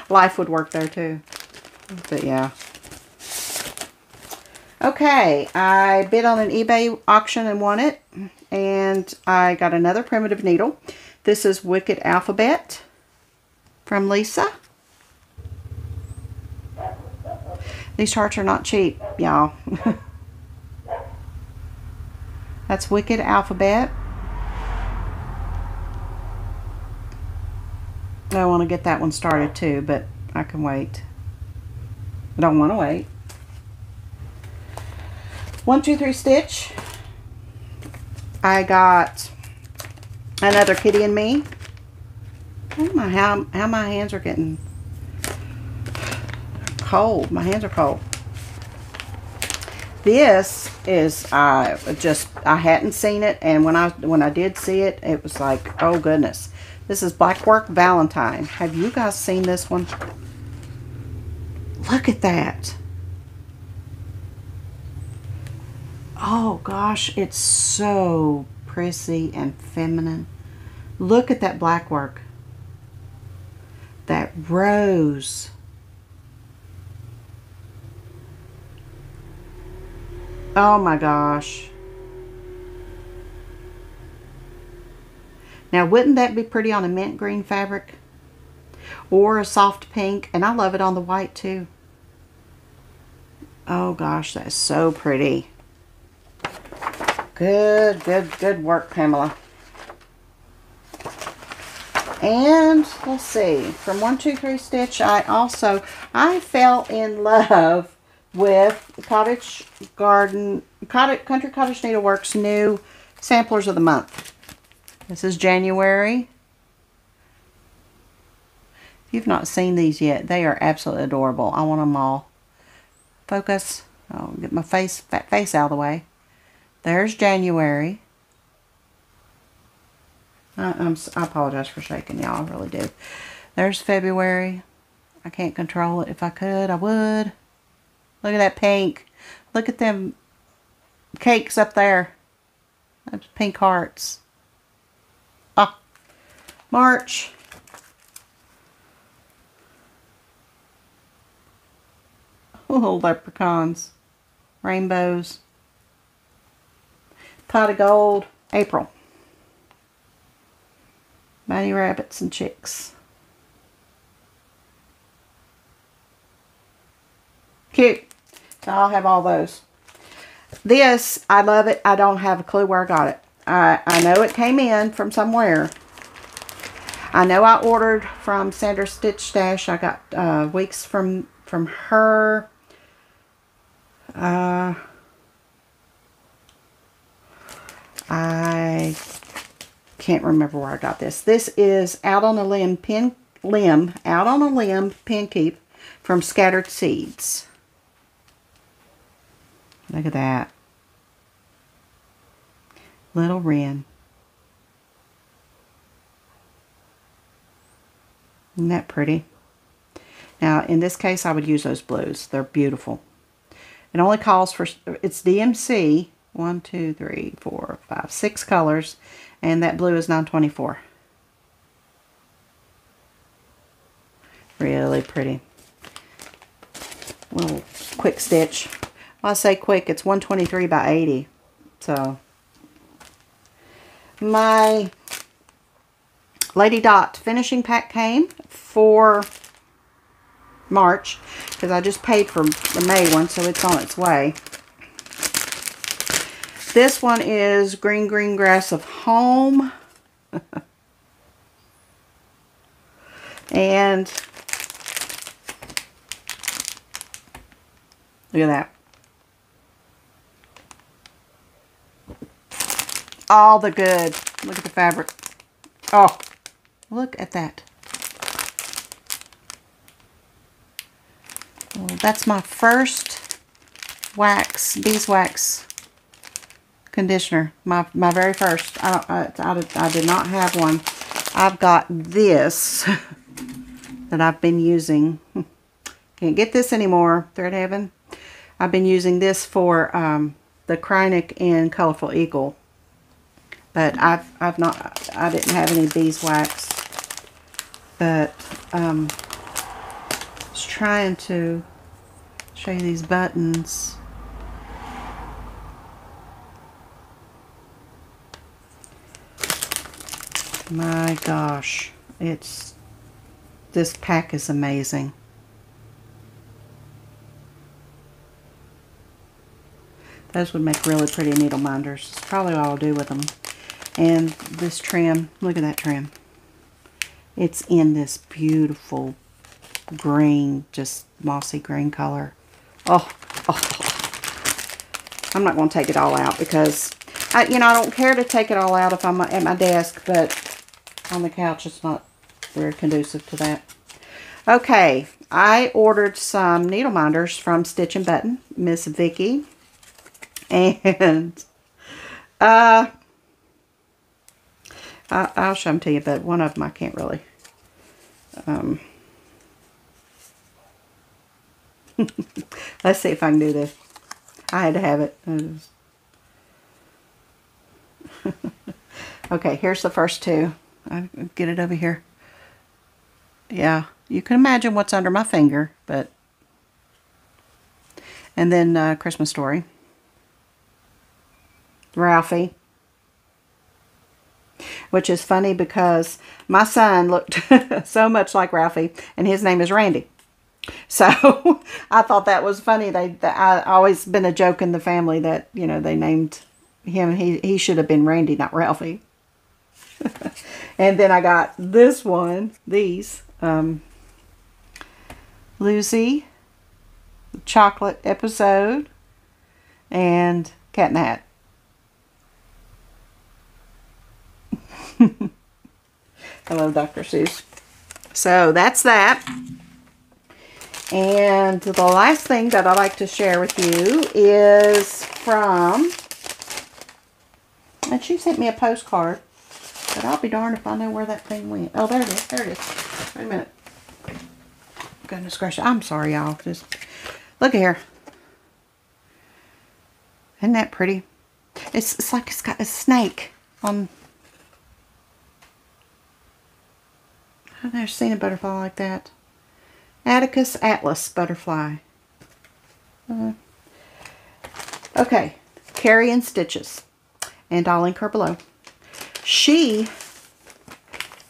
Life would work there too. But yeah. Okay, I bid on an eBay auction and won it. And I got another primitive needle. This is Wicked Alphabet from Lisa. These charts are not cheap, y'all. That's Wicked Alphabet. I want to get that one started too, but I can wait. I don't want to wait. One, two, three stitch. I got another Kitty and Me. Oh my, how, how my hands are getting cold. My hands are cold. This is uh, just I hadn't seen it, and when I when I did see it, it was like, oh goodness. This is Blackwork Valentine. Have you guys seen this one? Look at that. Oh gosh, it's so prissy and feminine. Look at that blackwork. That rose. Oh my gosh. Now, wouldn't that be pretty on a mint green fabric? Or a soft pink. And I love it on the white too. Oh gosh, that's so pretty. Good, good, good work, Pamela. And let's see, from 123 Stitch, I also, I fell in love with Cottage Garden, Cottage, Country Cottage Needleworks new samplers of the month. This is January. If you've not seen these yet, they are absolutely adorable. I want them all. Focus. I'll get my face, fat face out of the way. There's January. I, I'm, I apologize for shaking, y'all. I really do. There's February. I can't control it. If I could, I would. Look at that pink. Look at them cakes up there. Those pink hearts. Ah. March. Oh, leprechauns. Rainbows. Pot of gold. April. Bunny rabbits and chicks. Cute. I'll have all those. This, I love it. I don't have a clue where I got it. I, I know it came in from somewhere. I know I ordered from Sandra Stitch Stash. I got uh, weeks from, from her. Uh, I can't remember where I got this. This is Out on a Limb Pin Limb, Out on a Limb Pin Keep from Scattered Seeds. Look at that. Little wren. Isn't that pretty? Now, in this case, I would use those blues. They're beautiful. It only calls for, it's DMC, one, two, three, four, five, six colors, and that blue is 924. Really pretty. Little quick stitch. I say quick, it's 123 by 80. So, my Lady Dot finishing pack came for March because I just paid for the May one, so it's on its way. This one is Green Green Grass of Home. and look at that. All the good. Look at the fabric. Oh, look at that. Well, that's my first wax, beeswax conditioner. My, my very first. I, I, I, I did not have one. I've got this that I've been using. Can't get this anymore, Thread Heaven. I've been using this for um, the Kreinik and Colorful Eagle but I've, I've not, I didn't have any beeswax. But, um, I was trying to show you these buttons. My gosh, it's, this pack is amazing. Those would make really pretty needle minders. It's probably what I'll do with them. And this trim, look at that trim. It's in this beautiful green, just mossy green color. Oh, oh. I'm not going to take it all out because, I, you know, I don't care to take it all out if I'm at my desk, but on the couch it's not very conducive to that. Okay, I ordered some needle minders from Stitch and Button, Miss Vicky. And, uh, I, I'll show them to you, but one of them I can't really, um, let's see if I can do this. I had to have it. okay, here's the first two. I'll get it over here. Yeah, you can imagine what's under my finger, but... And then uh, Christmas Story. Ralphie. Which is funny because my son looked so much like Ralphie, and his name is Randy. So I thought that was funny. They, they I always been a joke in the family that you know they named him. He he should have been Randy, not Ralphie. and then I got this one. These um, Lucy, chocolate episode, and cat and hat. Hello, Dr. Seuss. So that's that. And the last thing that I'd like to share with you is from, and she sent me a postcard, but I'll be darned if I know where that thing went. Oh, there it is. There it is. Wait a minute. Goodness gracious. I'm sorry, y'all. Just look at here. Isn't that pretty? It's, it's like it's got a snake on I've never seen a butterfly like that. Attacus atlas butterfly. Uh, okay, Kerry in Stitches. And I'll link her below. She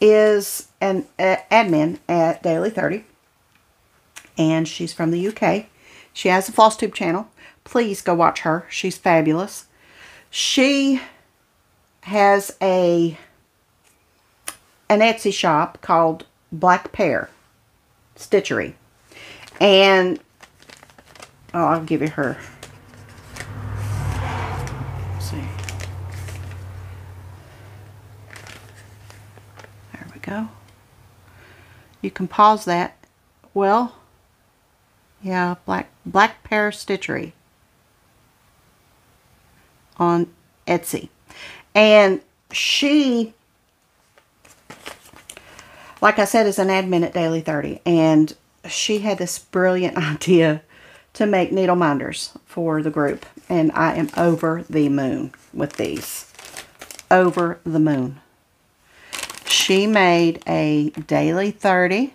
is an uh, admin at Daily 30. And she's from the UK. She has a floss tube channel. Please go watch her. She's fabulous. She has a an Etsy shop called Black Pear Stitchery. And, oh, I'll give you her. Let's see. There we go. You can pause that. Well, yeah, Black, Black Pear Stitchery on Etsy. And she like I said, is an admin at Daily 30. And she had this brilliant idea to make needle minders for the group. And I am over the moon with these. Over the moon. She made a Daily 30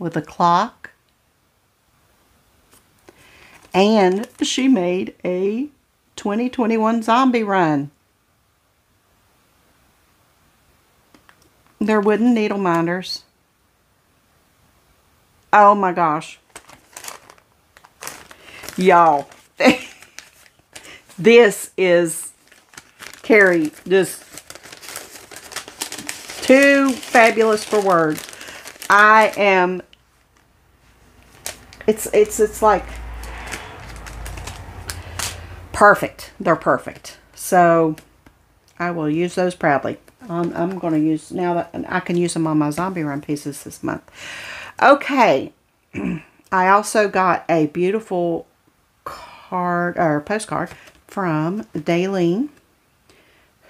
with a clock. And she made a 2021 zombie run. They're wooden needle minders. Oh my gosh. Y'all. this is Kerry just too fabulous for words. I am it's it's it's like perfect. They're perfect. So I will use those proudly. Um, I'm going to use, now that I can use them on my zombie run pieces this month. Okay. I also got a beautiful card, or postcard from Daleen,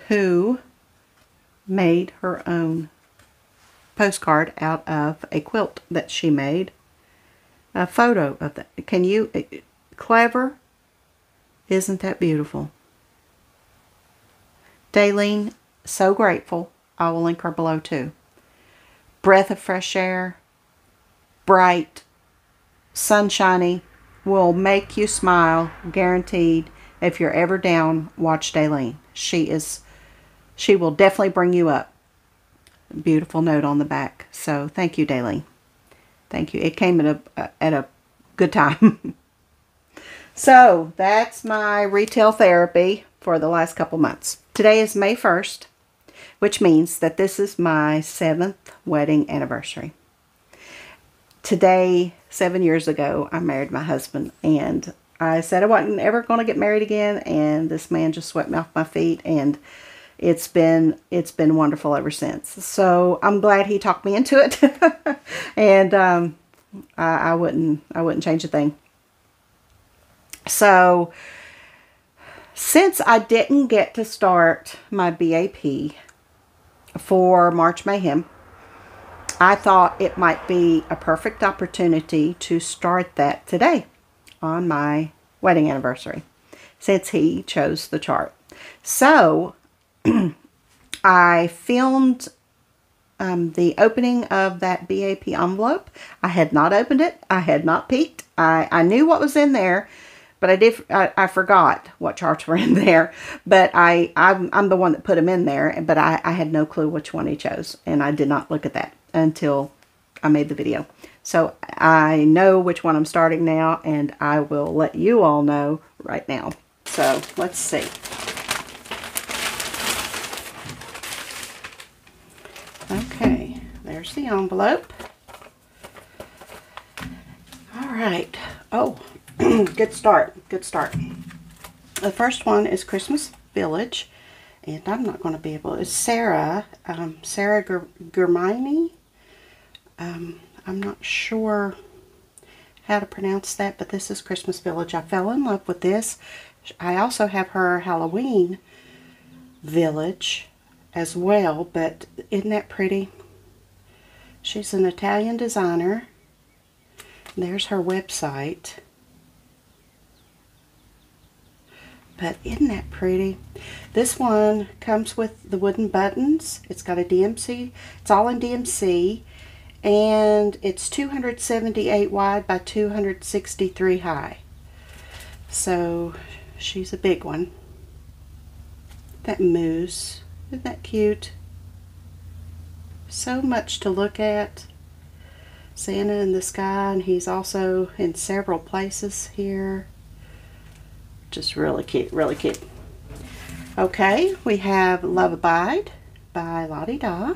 who made her own postcard out of a quilt that she made. A photo of that. Can you, eh, clever? Isn't that beautiful? Daleen, SewGrateful. I will link her below too. Breath of fresh air, bright, sunshiny, will make you smile, guaranteed. If you're ever down, watch Daleen. She is, she will definitely bring you up. Beautiful note on the back. So thank you, Daleen. Thank you. It came at a at a good time. So that's my retail therapy for the last couple months. Today is May 1st, which means that this is my seventh wedding anniversary. Today, seven years ago, I married my husband and I said I wasn't ever going to get married again and this man just swept me off my feet and it's been it's been wonderful ever since. So I'm glad he talked me into it, and um, I, I wouldn't I wouldn't change a thing. So since I didn't get to start my BAP for March Mayhem, I thought it might be a perfect opportunity to start that today on my wedding anniversary since he chose the chart. So I filmed um, the opening of that BAP envelope. I had not opened it. I had not peeked. I, I knew what was in there, but I did. I, I forgot what charts were in there. But I I'm, I'm the one that put them in there. But I, I had no clue which one he chose, and I did not look at that until I made the video. So I know which one I'm starting now, and I will let you all know right now. So let's see. Okay, there's the envelope. All right. Oh, good start. Good start. The first one is Christmas Village. And I'm not going to be able... It's Sarah. Um, Sarah Germini. Um, I'm not sure how to pronounce that, but this is Christmas Village. I fell in love with this. I also have her Halloween Village as well, but isn't that pretty? She's an Italian designer. There's her website. But isn't that pretty? This one comes with the wooden buttons. It's got a DMC. It's all in DMC. And it's 278 wide by 263 high. So she's a big one. That moose. Isn't that cute? So much to look at. Santa in the sky, and he's also in several places here. Just really cute, really cute. Okay, we have Love Abide by Lottie Da.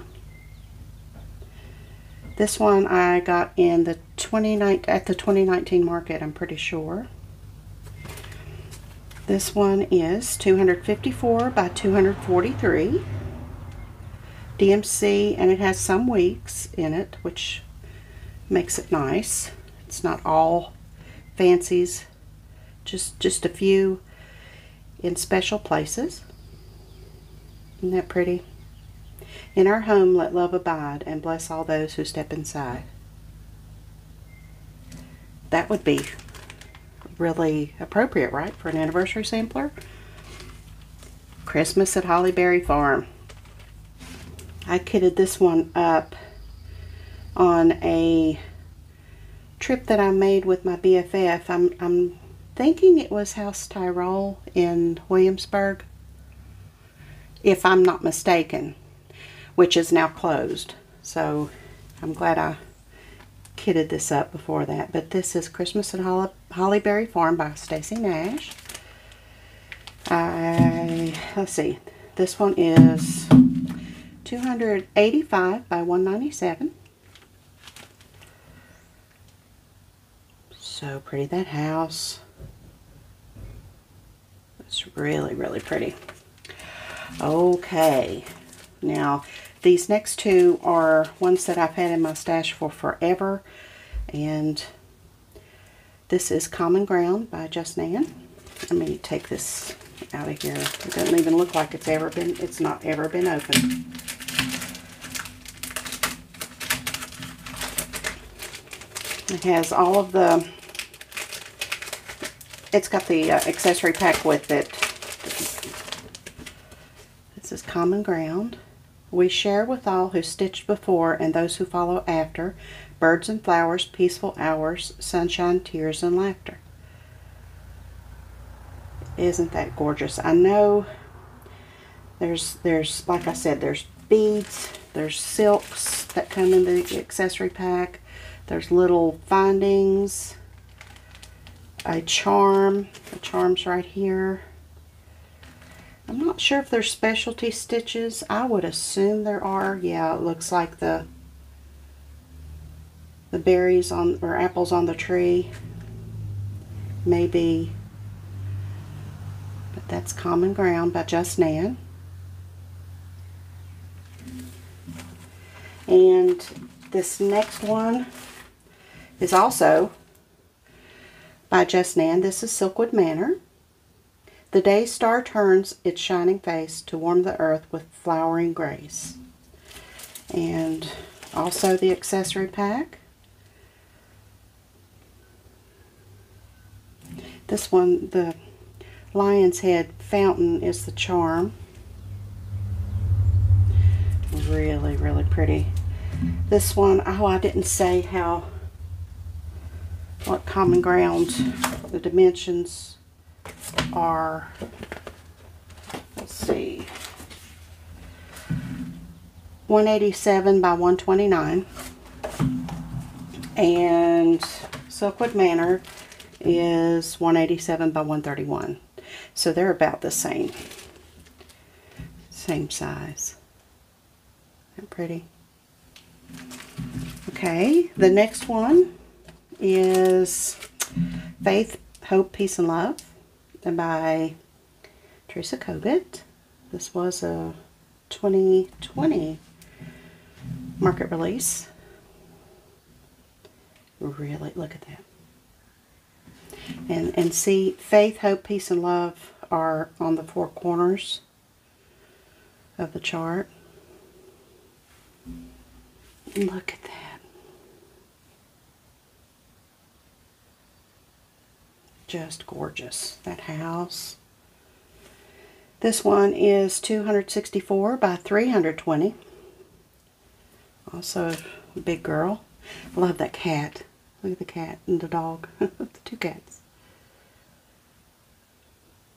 This one I got in the 29 at the 2019 market, I'm pretty sure. This one is 254 by 243 DMC and it has some weeks in it which makes it nice. It's not all fancies, just, just a few in special places. Isn't that pretty? In our home let love abide and bless all those who step inside. That would be really appropriate, right, for an anniversary sampler. Christmas at Hollyberry Farm. I kitted this one up on a trip that I made with my BFF. I'm, I'm thinking it was House Tyrol in Williamsburg, if I'm not mistaken, which is now closed. So I'm glad I kitted this up before that, but this is Christmas at Holly, Hollyberry Farm by Stacy Nash. I, let's see, this one is 285 by 197. So pretty, that house. It's really, really pretty. Okay, now these next two are ones that I've had in my stash for forever. And this is Common Ground by Just Nan. Let me take this out of here. It doesn't even look like it's ever been, it's not ever been opened. It has all of the, it's got the uh, accessory pack with it. This is Common Ground. We share with all who stitched before and those who follow after, birds and flowers, peaceful hours, sunshine, tears, and laughter. Isn't that gorgeous? I know there's, there's like I said, there's beads, there's silks that come in the accessory pack, there's little findings, a charm. The charm's right here. I'm not sure if there's specialty stitches. I would assume there are. Yeah, it looks like the the berries on or apples on the tree. Maybe. But that's Common Ground by Just Nan. And this next one is also by Just Nan. This is Silkwood Manor. The day star turns its shining face to warm the earth with flowering grace. And also the accessory pack. This one, the lion's head fountain is the charm. Really, really pretty. This one, oh, I didn't say how, what common ground, the dimensions are, let's see, 187 by 129. And Silkwood Manor is 187 by 131. So they're about the same. Same size. Isn't that pretty? Okay, the next one is Faith, Hope, Peace, and Love by Teresa Kogut. This was a 2020 market release. Really, look at that. And, and see, faith, hope, peace, and love are on the four corners of the chart. Look at that. Just gorgeous. That house. This one is 264 by 320. Also a big girl. Love that cat. Look at the cat and the dog. the two cats.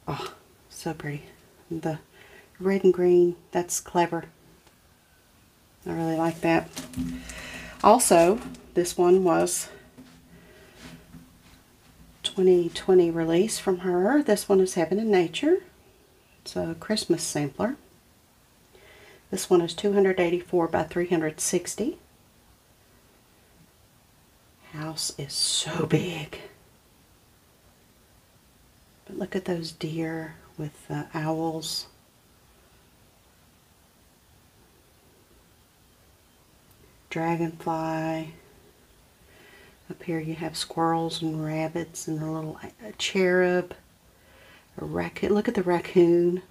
Oh, so pretty. The red and green, that's clever. I really like that. Also, this one was 2020 release from her. This one is Heaven and Nature. It's a Christmas sampler. This one is 284 by 360. House is so big. But look at those deer with the owls. Dragonfly. Up here you have squirrels and rabbits and a little a cherub, a raccoon. Look at the raccoon.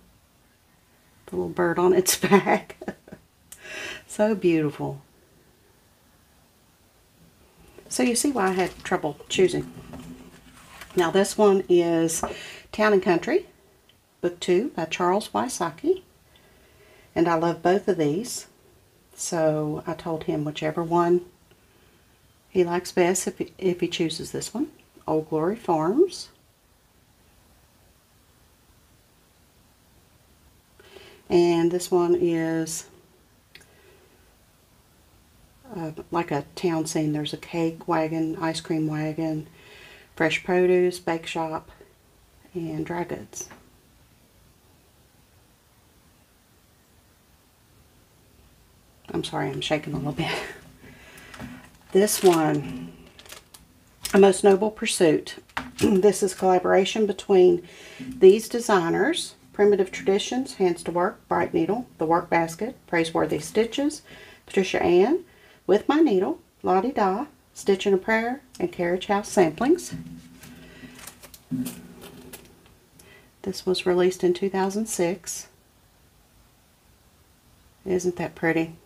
The little bird on its back. so beautiful. So you see why I had trouble choosing. Now this one is Town and Country, Book 2 by Charles Wysocki. And I love both of these. So I told him whichever one he likes best if he, if he chooses this one. Old Glory Farms. And this one is uh, like a town scene. There's a cake wagon, ice cream wagon, fresh produce, bake shop, and dry goods. I'm sorry, I'm shaking a little bit. This one, A Most Noble Pursuit. this is collaboration between these designers, Primitive Traditions, Hands to Work, Bright Needle, The Work Basket, Praiseworthy Stitches, Patricia Ann, With My Needle, Lottie Da, Stitch in a Prayer, and Carriage House Samplings. This was released in 2006. Isn't that pretty?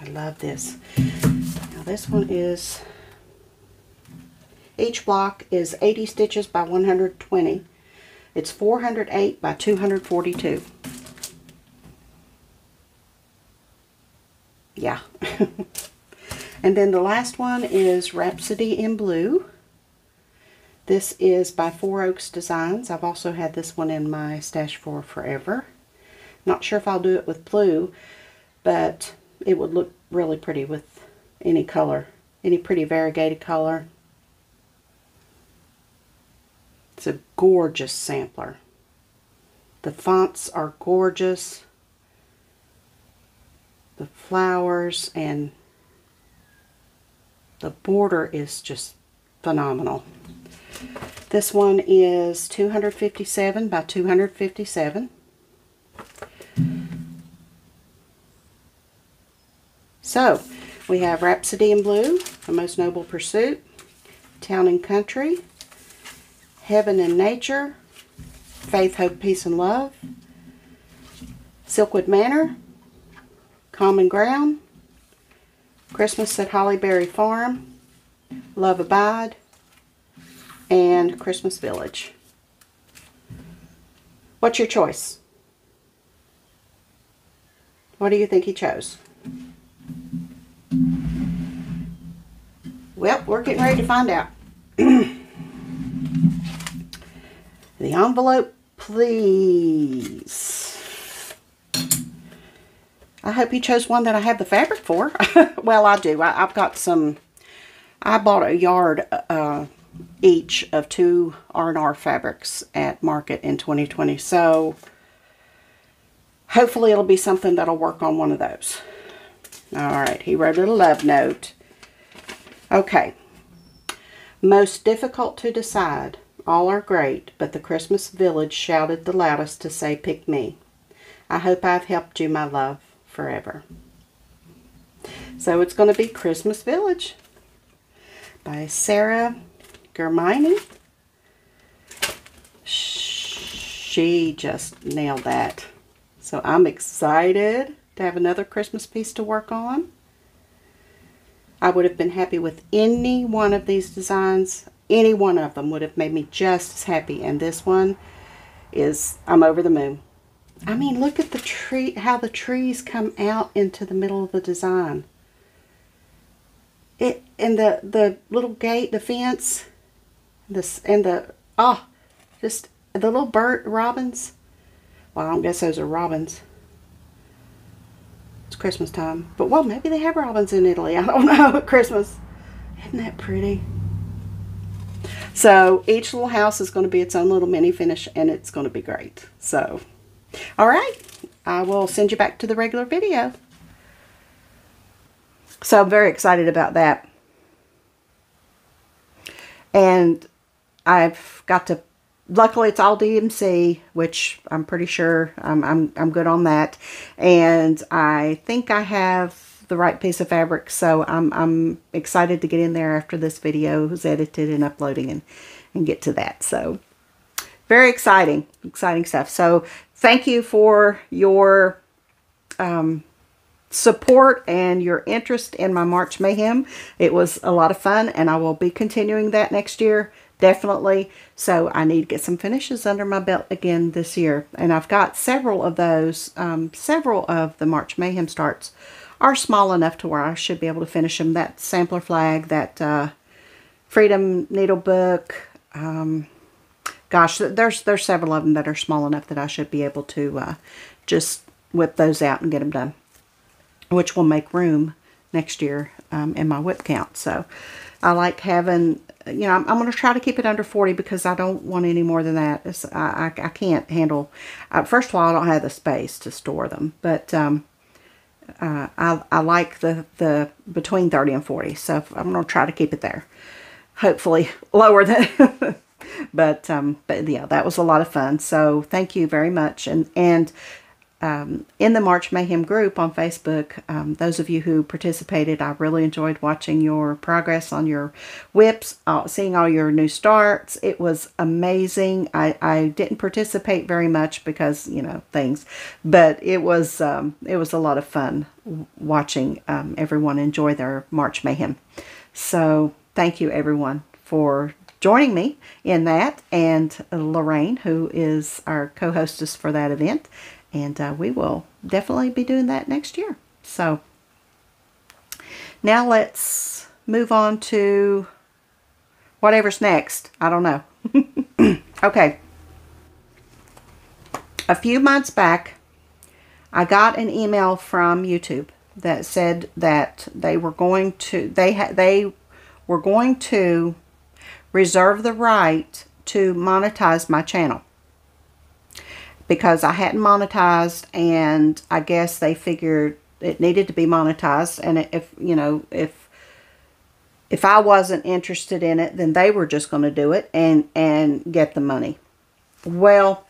I love this. Now this one is, each block is 80 stitches by 120. It's 408 by 242. Yeah. and then the last one is Rhapsody in Blue. This is by Four Oaks Designs. I've also had this one in my stash for forever. Not sure if I'll do it with blue, but it would look really pretty with any color, any pretty variegated color. It's a gorgeous sampler. The fonts are gorgeous. The flowers and the border is just phenomenal. This one is 257 by 257. So, we have Rhapsody in Blue, A Most Noble Pursuit, Town and Country, Heaven and Nature, Faith, Hope, Peace, and Love, Silkwood Manor, Common Ground, Christmas at Hollyberry Farm, Love Abide, and Christmas Village. What's your choice? What do you think he chose? Well, we're getting ready to find out. the envelope, please. I hope you chose one that I have the fabric for. well, I do. I, have got some, I bought a yard uh, each of two R&R fabrics at market in 2020. So, hopefully it'll be something that'll work on one of those. All right, he wrote a love note. Okay. Most difficult to decide. All are great, but the Christmas village shouted the loudest to say, pick me. I hope I've helped you, my love, forever. So it's going to be Christmas Village by Sarah Germini. She just nailed that. So I'm excited to have another Christmas piece to work on. I would have been happy with any one of these designs. Any one of them would have made me just as happy. And this one is, I'm over the moon. I mean, look at the tree, how the trees come out into the middle of the design. It, and the, the little gate, the fence, this, and the, oh, just the little bird robins. Well, I don't guess those are robins. It's Christmas time. But, well, maybe they have robins in Italy. I don't know at Christmas. Isn't that pretty? So, each little house is going to be its own little mini finish, and it's going to be great. So, all right. I will send you back to the regular video. So, I'm very excited about that. And I've got to luckily it's all DMC, which I'm pretty sure I'm, I'm, I'm good on that. And I think I have the right piece of fabric, so I'm, I'm excited to get in there after this video is edited and uploading and, and get to that. So very exciting, exciting stuff. So thank you for your um, support and your interest in my March Mayhem. It was a lot of fun, and I will be continuing that next year definitely. So I need to get some finishes under my belt again this year. And I've got several of those, um, several of the March Mayhem starts are small enough to where I should be able to finish them. That sampler flag, that uh, Freedom Needle Book, um, gosh, there's there's several of them that are small enough that I should be able to uh, just WIP those out and get them done, which will make room next year um, in my whip count. So I like having you know, I'm, I'm going to try to keep it under 40 because I don't want any more than that. I, I, I, can't handle, uh, first of all, I don't have the space to store them, but um, uh, I, I like the, the between 30 and 40, so I'm going to try to keep it there. Hopefully lower than, but, um, but yeah, that was a lot of fun. So thank you very much. And, and um, in the March Mayhem group on Facebook. Um, those of you who participated, I really enjoyed watching your progress on your WIPs, uh, seeing all your new starts. It was amazing. I, I didn't participate very much because, you know, things, but it was, um, it was a lot of fun watching um, everyone enjoy their March Mayhem. So thank you everyone for joining me in that and Lorraine, who is our co-hostess for that event. And uh, we will definitely be doing that next year. So now let's move on to whatever's next. I don't know. okay. A few months back, I got an email from YouTube that said that they were going to they they were going to reserve the right to monetize my channel because I hadn't monetized and I guess they figured it needed to be monetized and if you know if if I wasn't interested in it then they were just going to do it and and get the money. Well,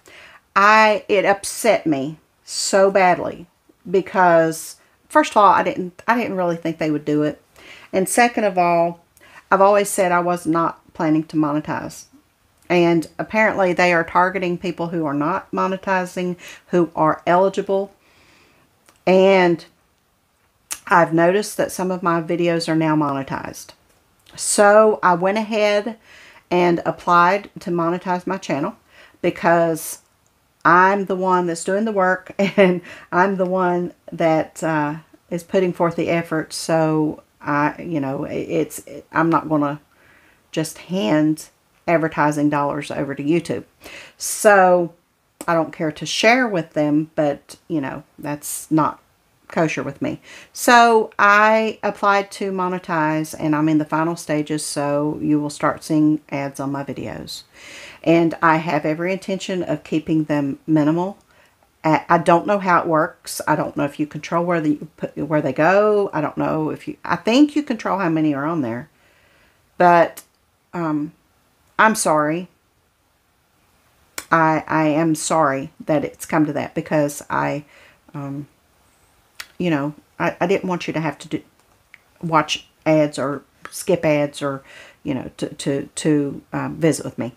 I it upset me so badly because first of all, I didn't I didn't really think they would do it. And second of all, I've always said I was not planning to monetize. And apparently they are targeting people who are not monetizing, who are eligible. And I've noticed that some of my videos are now monetized. So I went ahead and applied to monetize my channel because I'm the one that's doing the work and I'm the one that uh, is putting forth the effort. So I, you know, it's, I'm not going to just hand advertising dollars over to YouTube. So I don't care to share with them, but you know, that's not kosher with me. So I applied to monetize and I'm in the final stages. So you will start seeing ads on my videos and I have every intention of keeping them minimal. I don't know how it works. I don't know if you control where the where they go. I don't know if you. I think you control how many are on there, but um, I'm sorry. I I am sorry that it's come to that because I, um, you know, I, I didn't want you to have to do, watch ads or skip ads or, you know, to to to um, visit with me.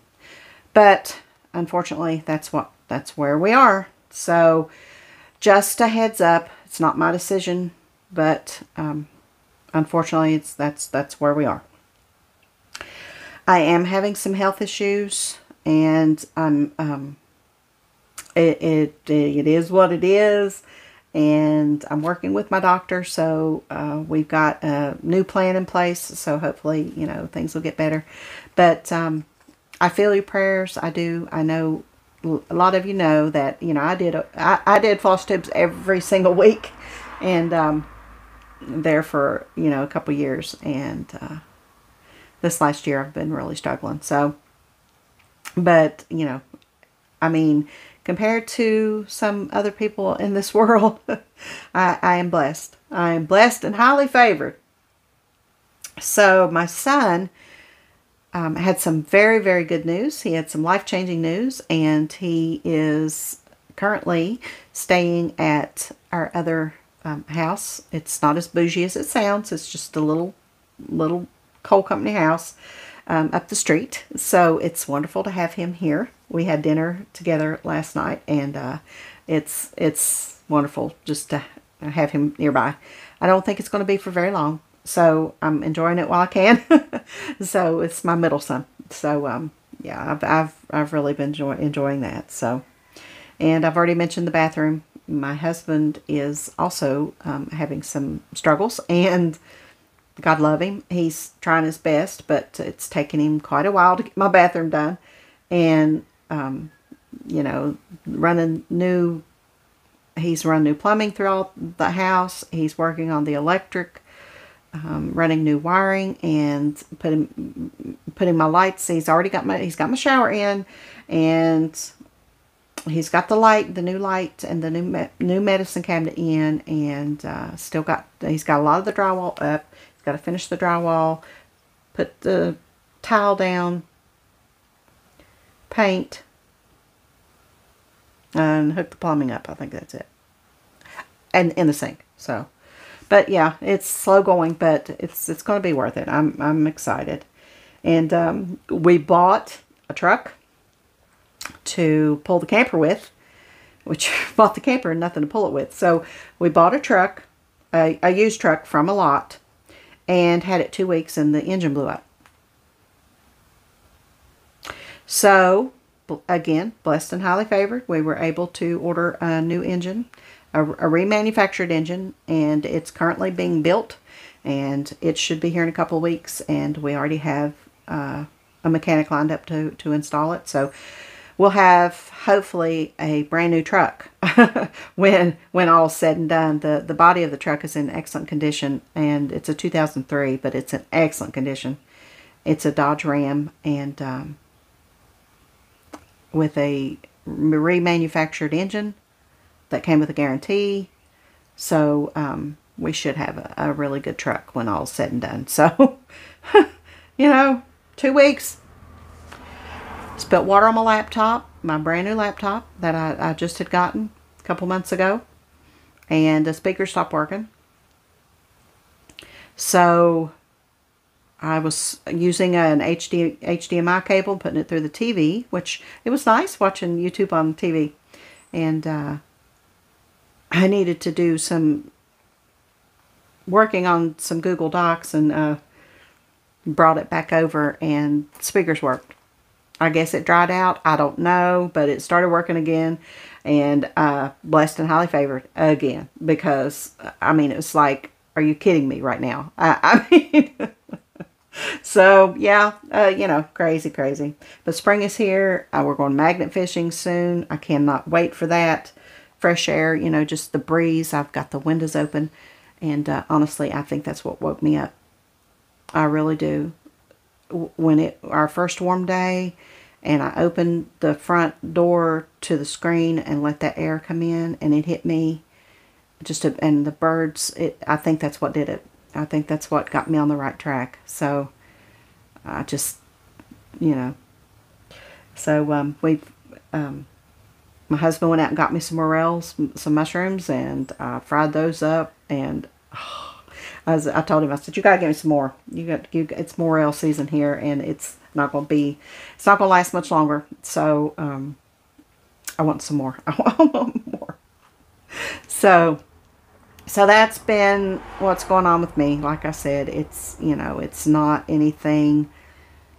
But unfortunately, that's what that's where we are. So just a heads up, it's not my decision, but um, unfortunately, it's that's that's where we are. I am having some health issues, and I'm um, it, it it is what it is, and I'm working with my doctor, so uh, we've got a new plan in place. So hopefully, you know, things will get better. But um, I feel your prayers. I do. I know a lot of you know that, you know, I did, I, did FlossTubes every single week and, um, there for, you know, a couple years. And, uh, this last year I've been really struggling. So, but, you know, I mean, compared to some other people in this world, I, I am blessed. I am blessed and highly favored. So my son, um, had some very, very good news. He had some life changing news, and he is currently staying at our other um, house. It's not as bougie as it sounds, it's just a little, little coal company house um, up the street. So it's wonderful to have him here. We had dinner together last night, and uh, it's it's wonderful just to have him nearby. I don't think it's going to be for very long. So I'm enjoying it while I can. so it's my middle son. So um, yeah, I've, I've, I've really been enjoy, enjoying that. So, and I've already mentioned the bathroom. My husband is also um, having some struggles and God love him. He's trying his best, but it's taken him quite a while to get my bathroom done. And, um, you know, running new, he's run new plumbing throughout the house. He's working on the electric um, running new wiring and putting putting my lights. He's already got my he's got my shower in, and he's got the light, the new light, and the new me new medicine cabinet in, and uh, still got he's got a lot of the drywall up. Got to finish the drywall, put the tile down, paint, and hook the plumbing up. I think that's it, and in the sink. So but yeah, it's slow going, but it's it's going to be worth it. I'm I'm excited. And um, we bought a truck to pull the camper with, which bought the camper and nothing to pull it with. So we bought a truck, a, a used truck from a lot, and had it two weeks and the engine blew up. So again, blessed and highly favored, we were able to order a new engine a, a remanufactured engine and it's currently being built and it should be here in a couple of weeks and we already have uh, a mechanic lined up to, to install it. So we'll have hopefully a brand new truck when when all's said and done. The the body of the truck is in excellent condition and it's a 2003, but it's in excellent condition. It's a Dodge Ram and um, with a remanufactured engine that came with a guarantee. So um, we should have a, a really good truck when all's said and done. So, you know, two weeks. Spilt water on my laptop, my brand new laptop that I, I just had gotten a couple months ago. And the speaker stopped working. So I was using an HD, HDMI cable, putting it through the TV, which it was nice watching YouTube on TV. And uh, I needed to do some working on some Google Docs and uh, brought it back over and speakers worked. I guess it dried out. I don't know, but it started working again and uh, blessed and highly favored again because, I mean, it was like, are you kidding me right now? I, I mean, so yeah, uh, you know, crazy, crazy. But spring is here. Uh, we're going magnet fishing soon. I cannot wait for that. Fresh air, you know, just the breeze. I've got the windows open. And uh, honestly, I think that's what woke me up. I really do. When it, our first warm day, and I opened the front door to the screen and let that air come in, and it hit me. Just and the birds, it. I think that's what did it. I think that's what got me on the right track. So I just, you know. So um, we, um, my husband went out and got me some morels, some mushrooms, and I fried those up. And oh, I, was, I told him, I said, you gotta give me some more. You got, you, it's morel season here, and it's not gonna be, it's not gonna last much longer. So um, I want some more. I want more. So so that's been what's going on with me. Like I said, it's, you know, it's not anything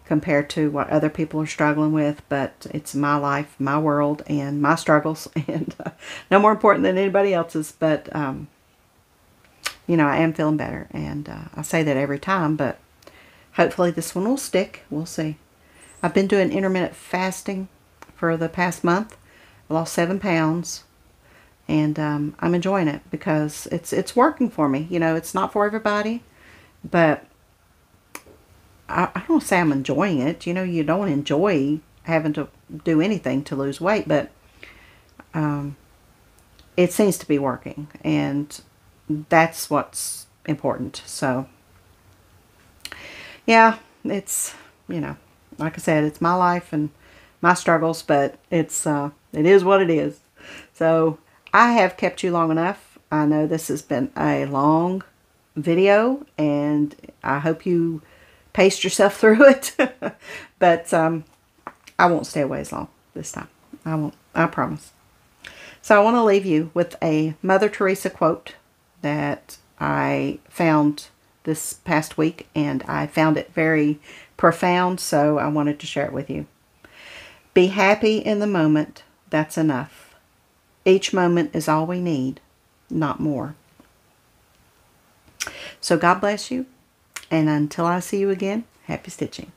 compared to what other people are struggling with, but it's my life, my world, and my struggles, and uh, no more important than anybody else's. But, um, you know, I am feeling better, and uh, I say that every time, but hopefully this one will stick. We'll see. I've been doing intermittent fasting for the past month. I lost seven pounds and um, I'm enjoying it because it's it's working for me. You know, it's not for everybody, but I, I don't say I'm enjoying it. You know, you don't enjoy having to do anything to lose weight, but um, it seems to be working, and that's what's important. So, yeah, it's you know, like I said, it's my life and my struggles, but it's uh, it is what it is. So I have kept you long enough. I know this has been a long video and I hope you paced yourself through it. but um, I won't stay away as long this time. I won't. I promise. So I want to leave you with a Mother Teresa quote that I found this past week and I found it very profound so I wanted to share it with you. Be happy in the moment. That's enough. Each moment is all we need, not more. So God bless you. And until I see you again, happy stitching.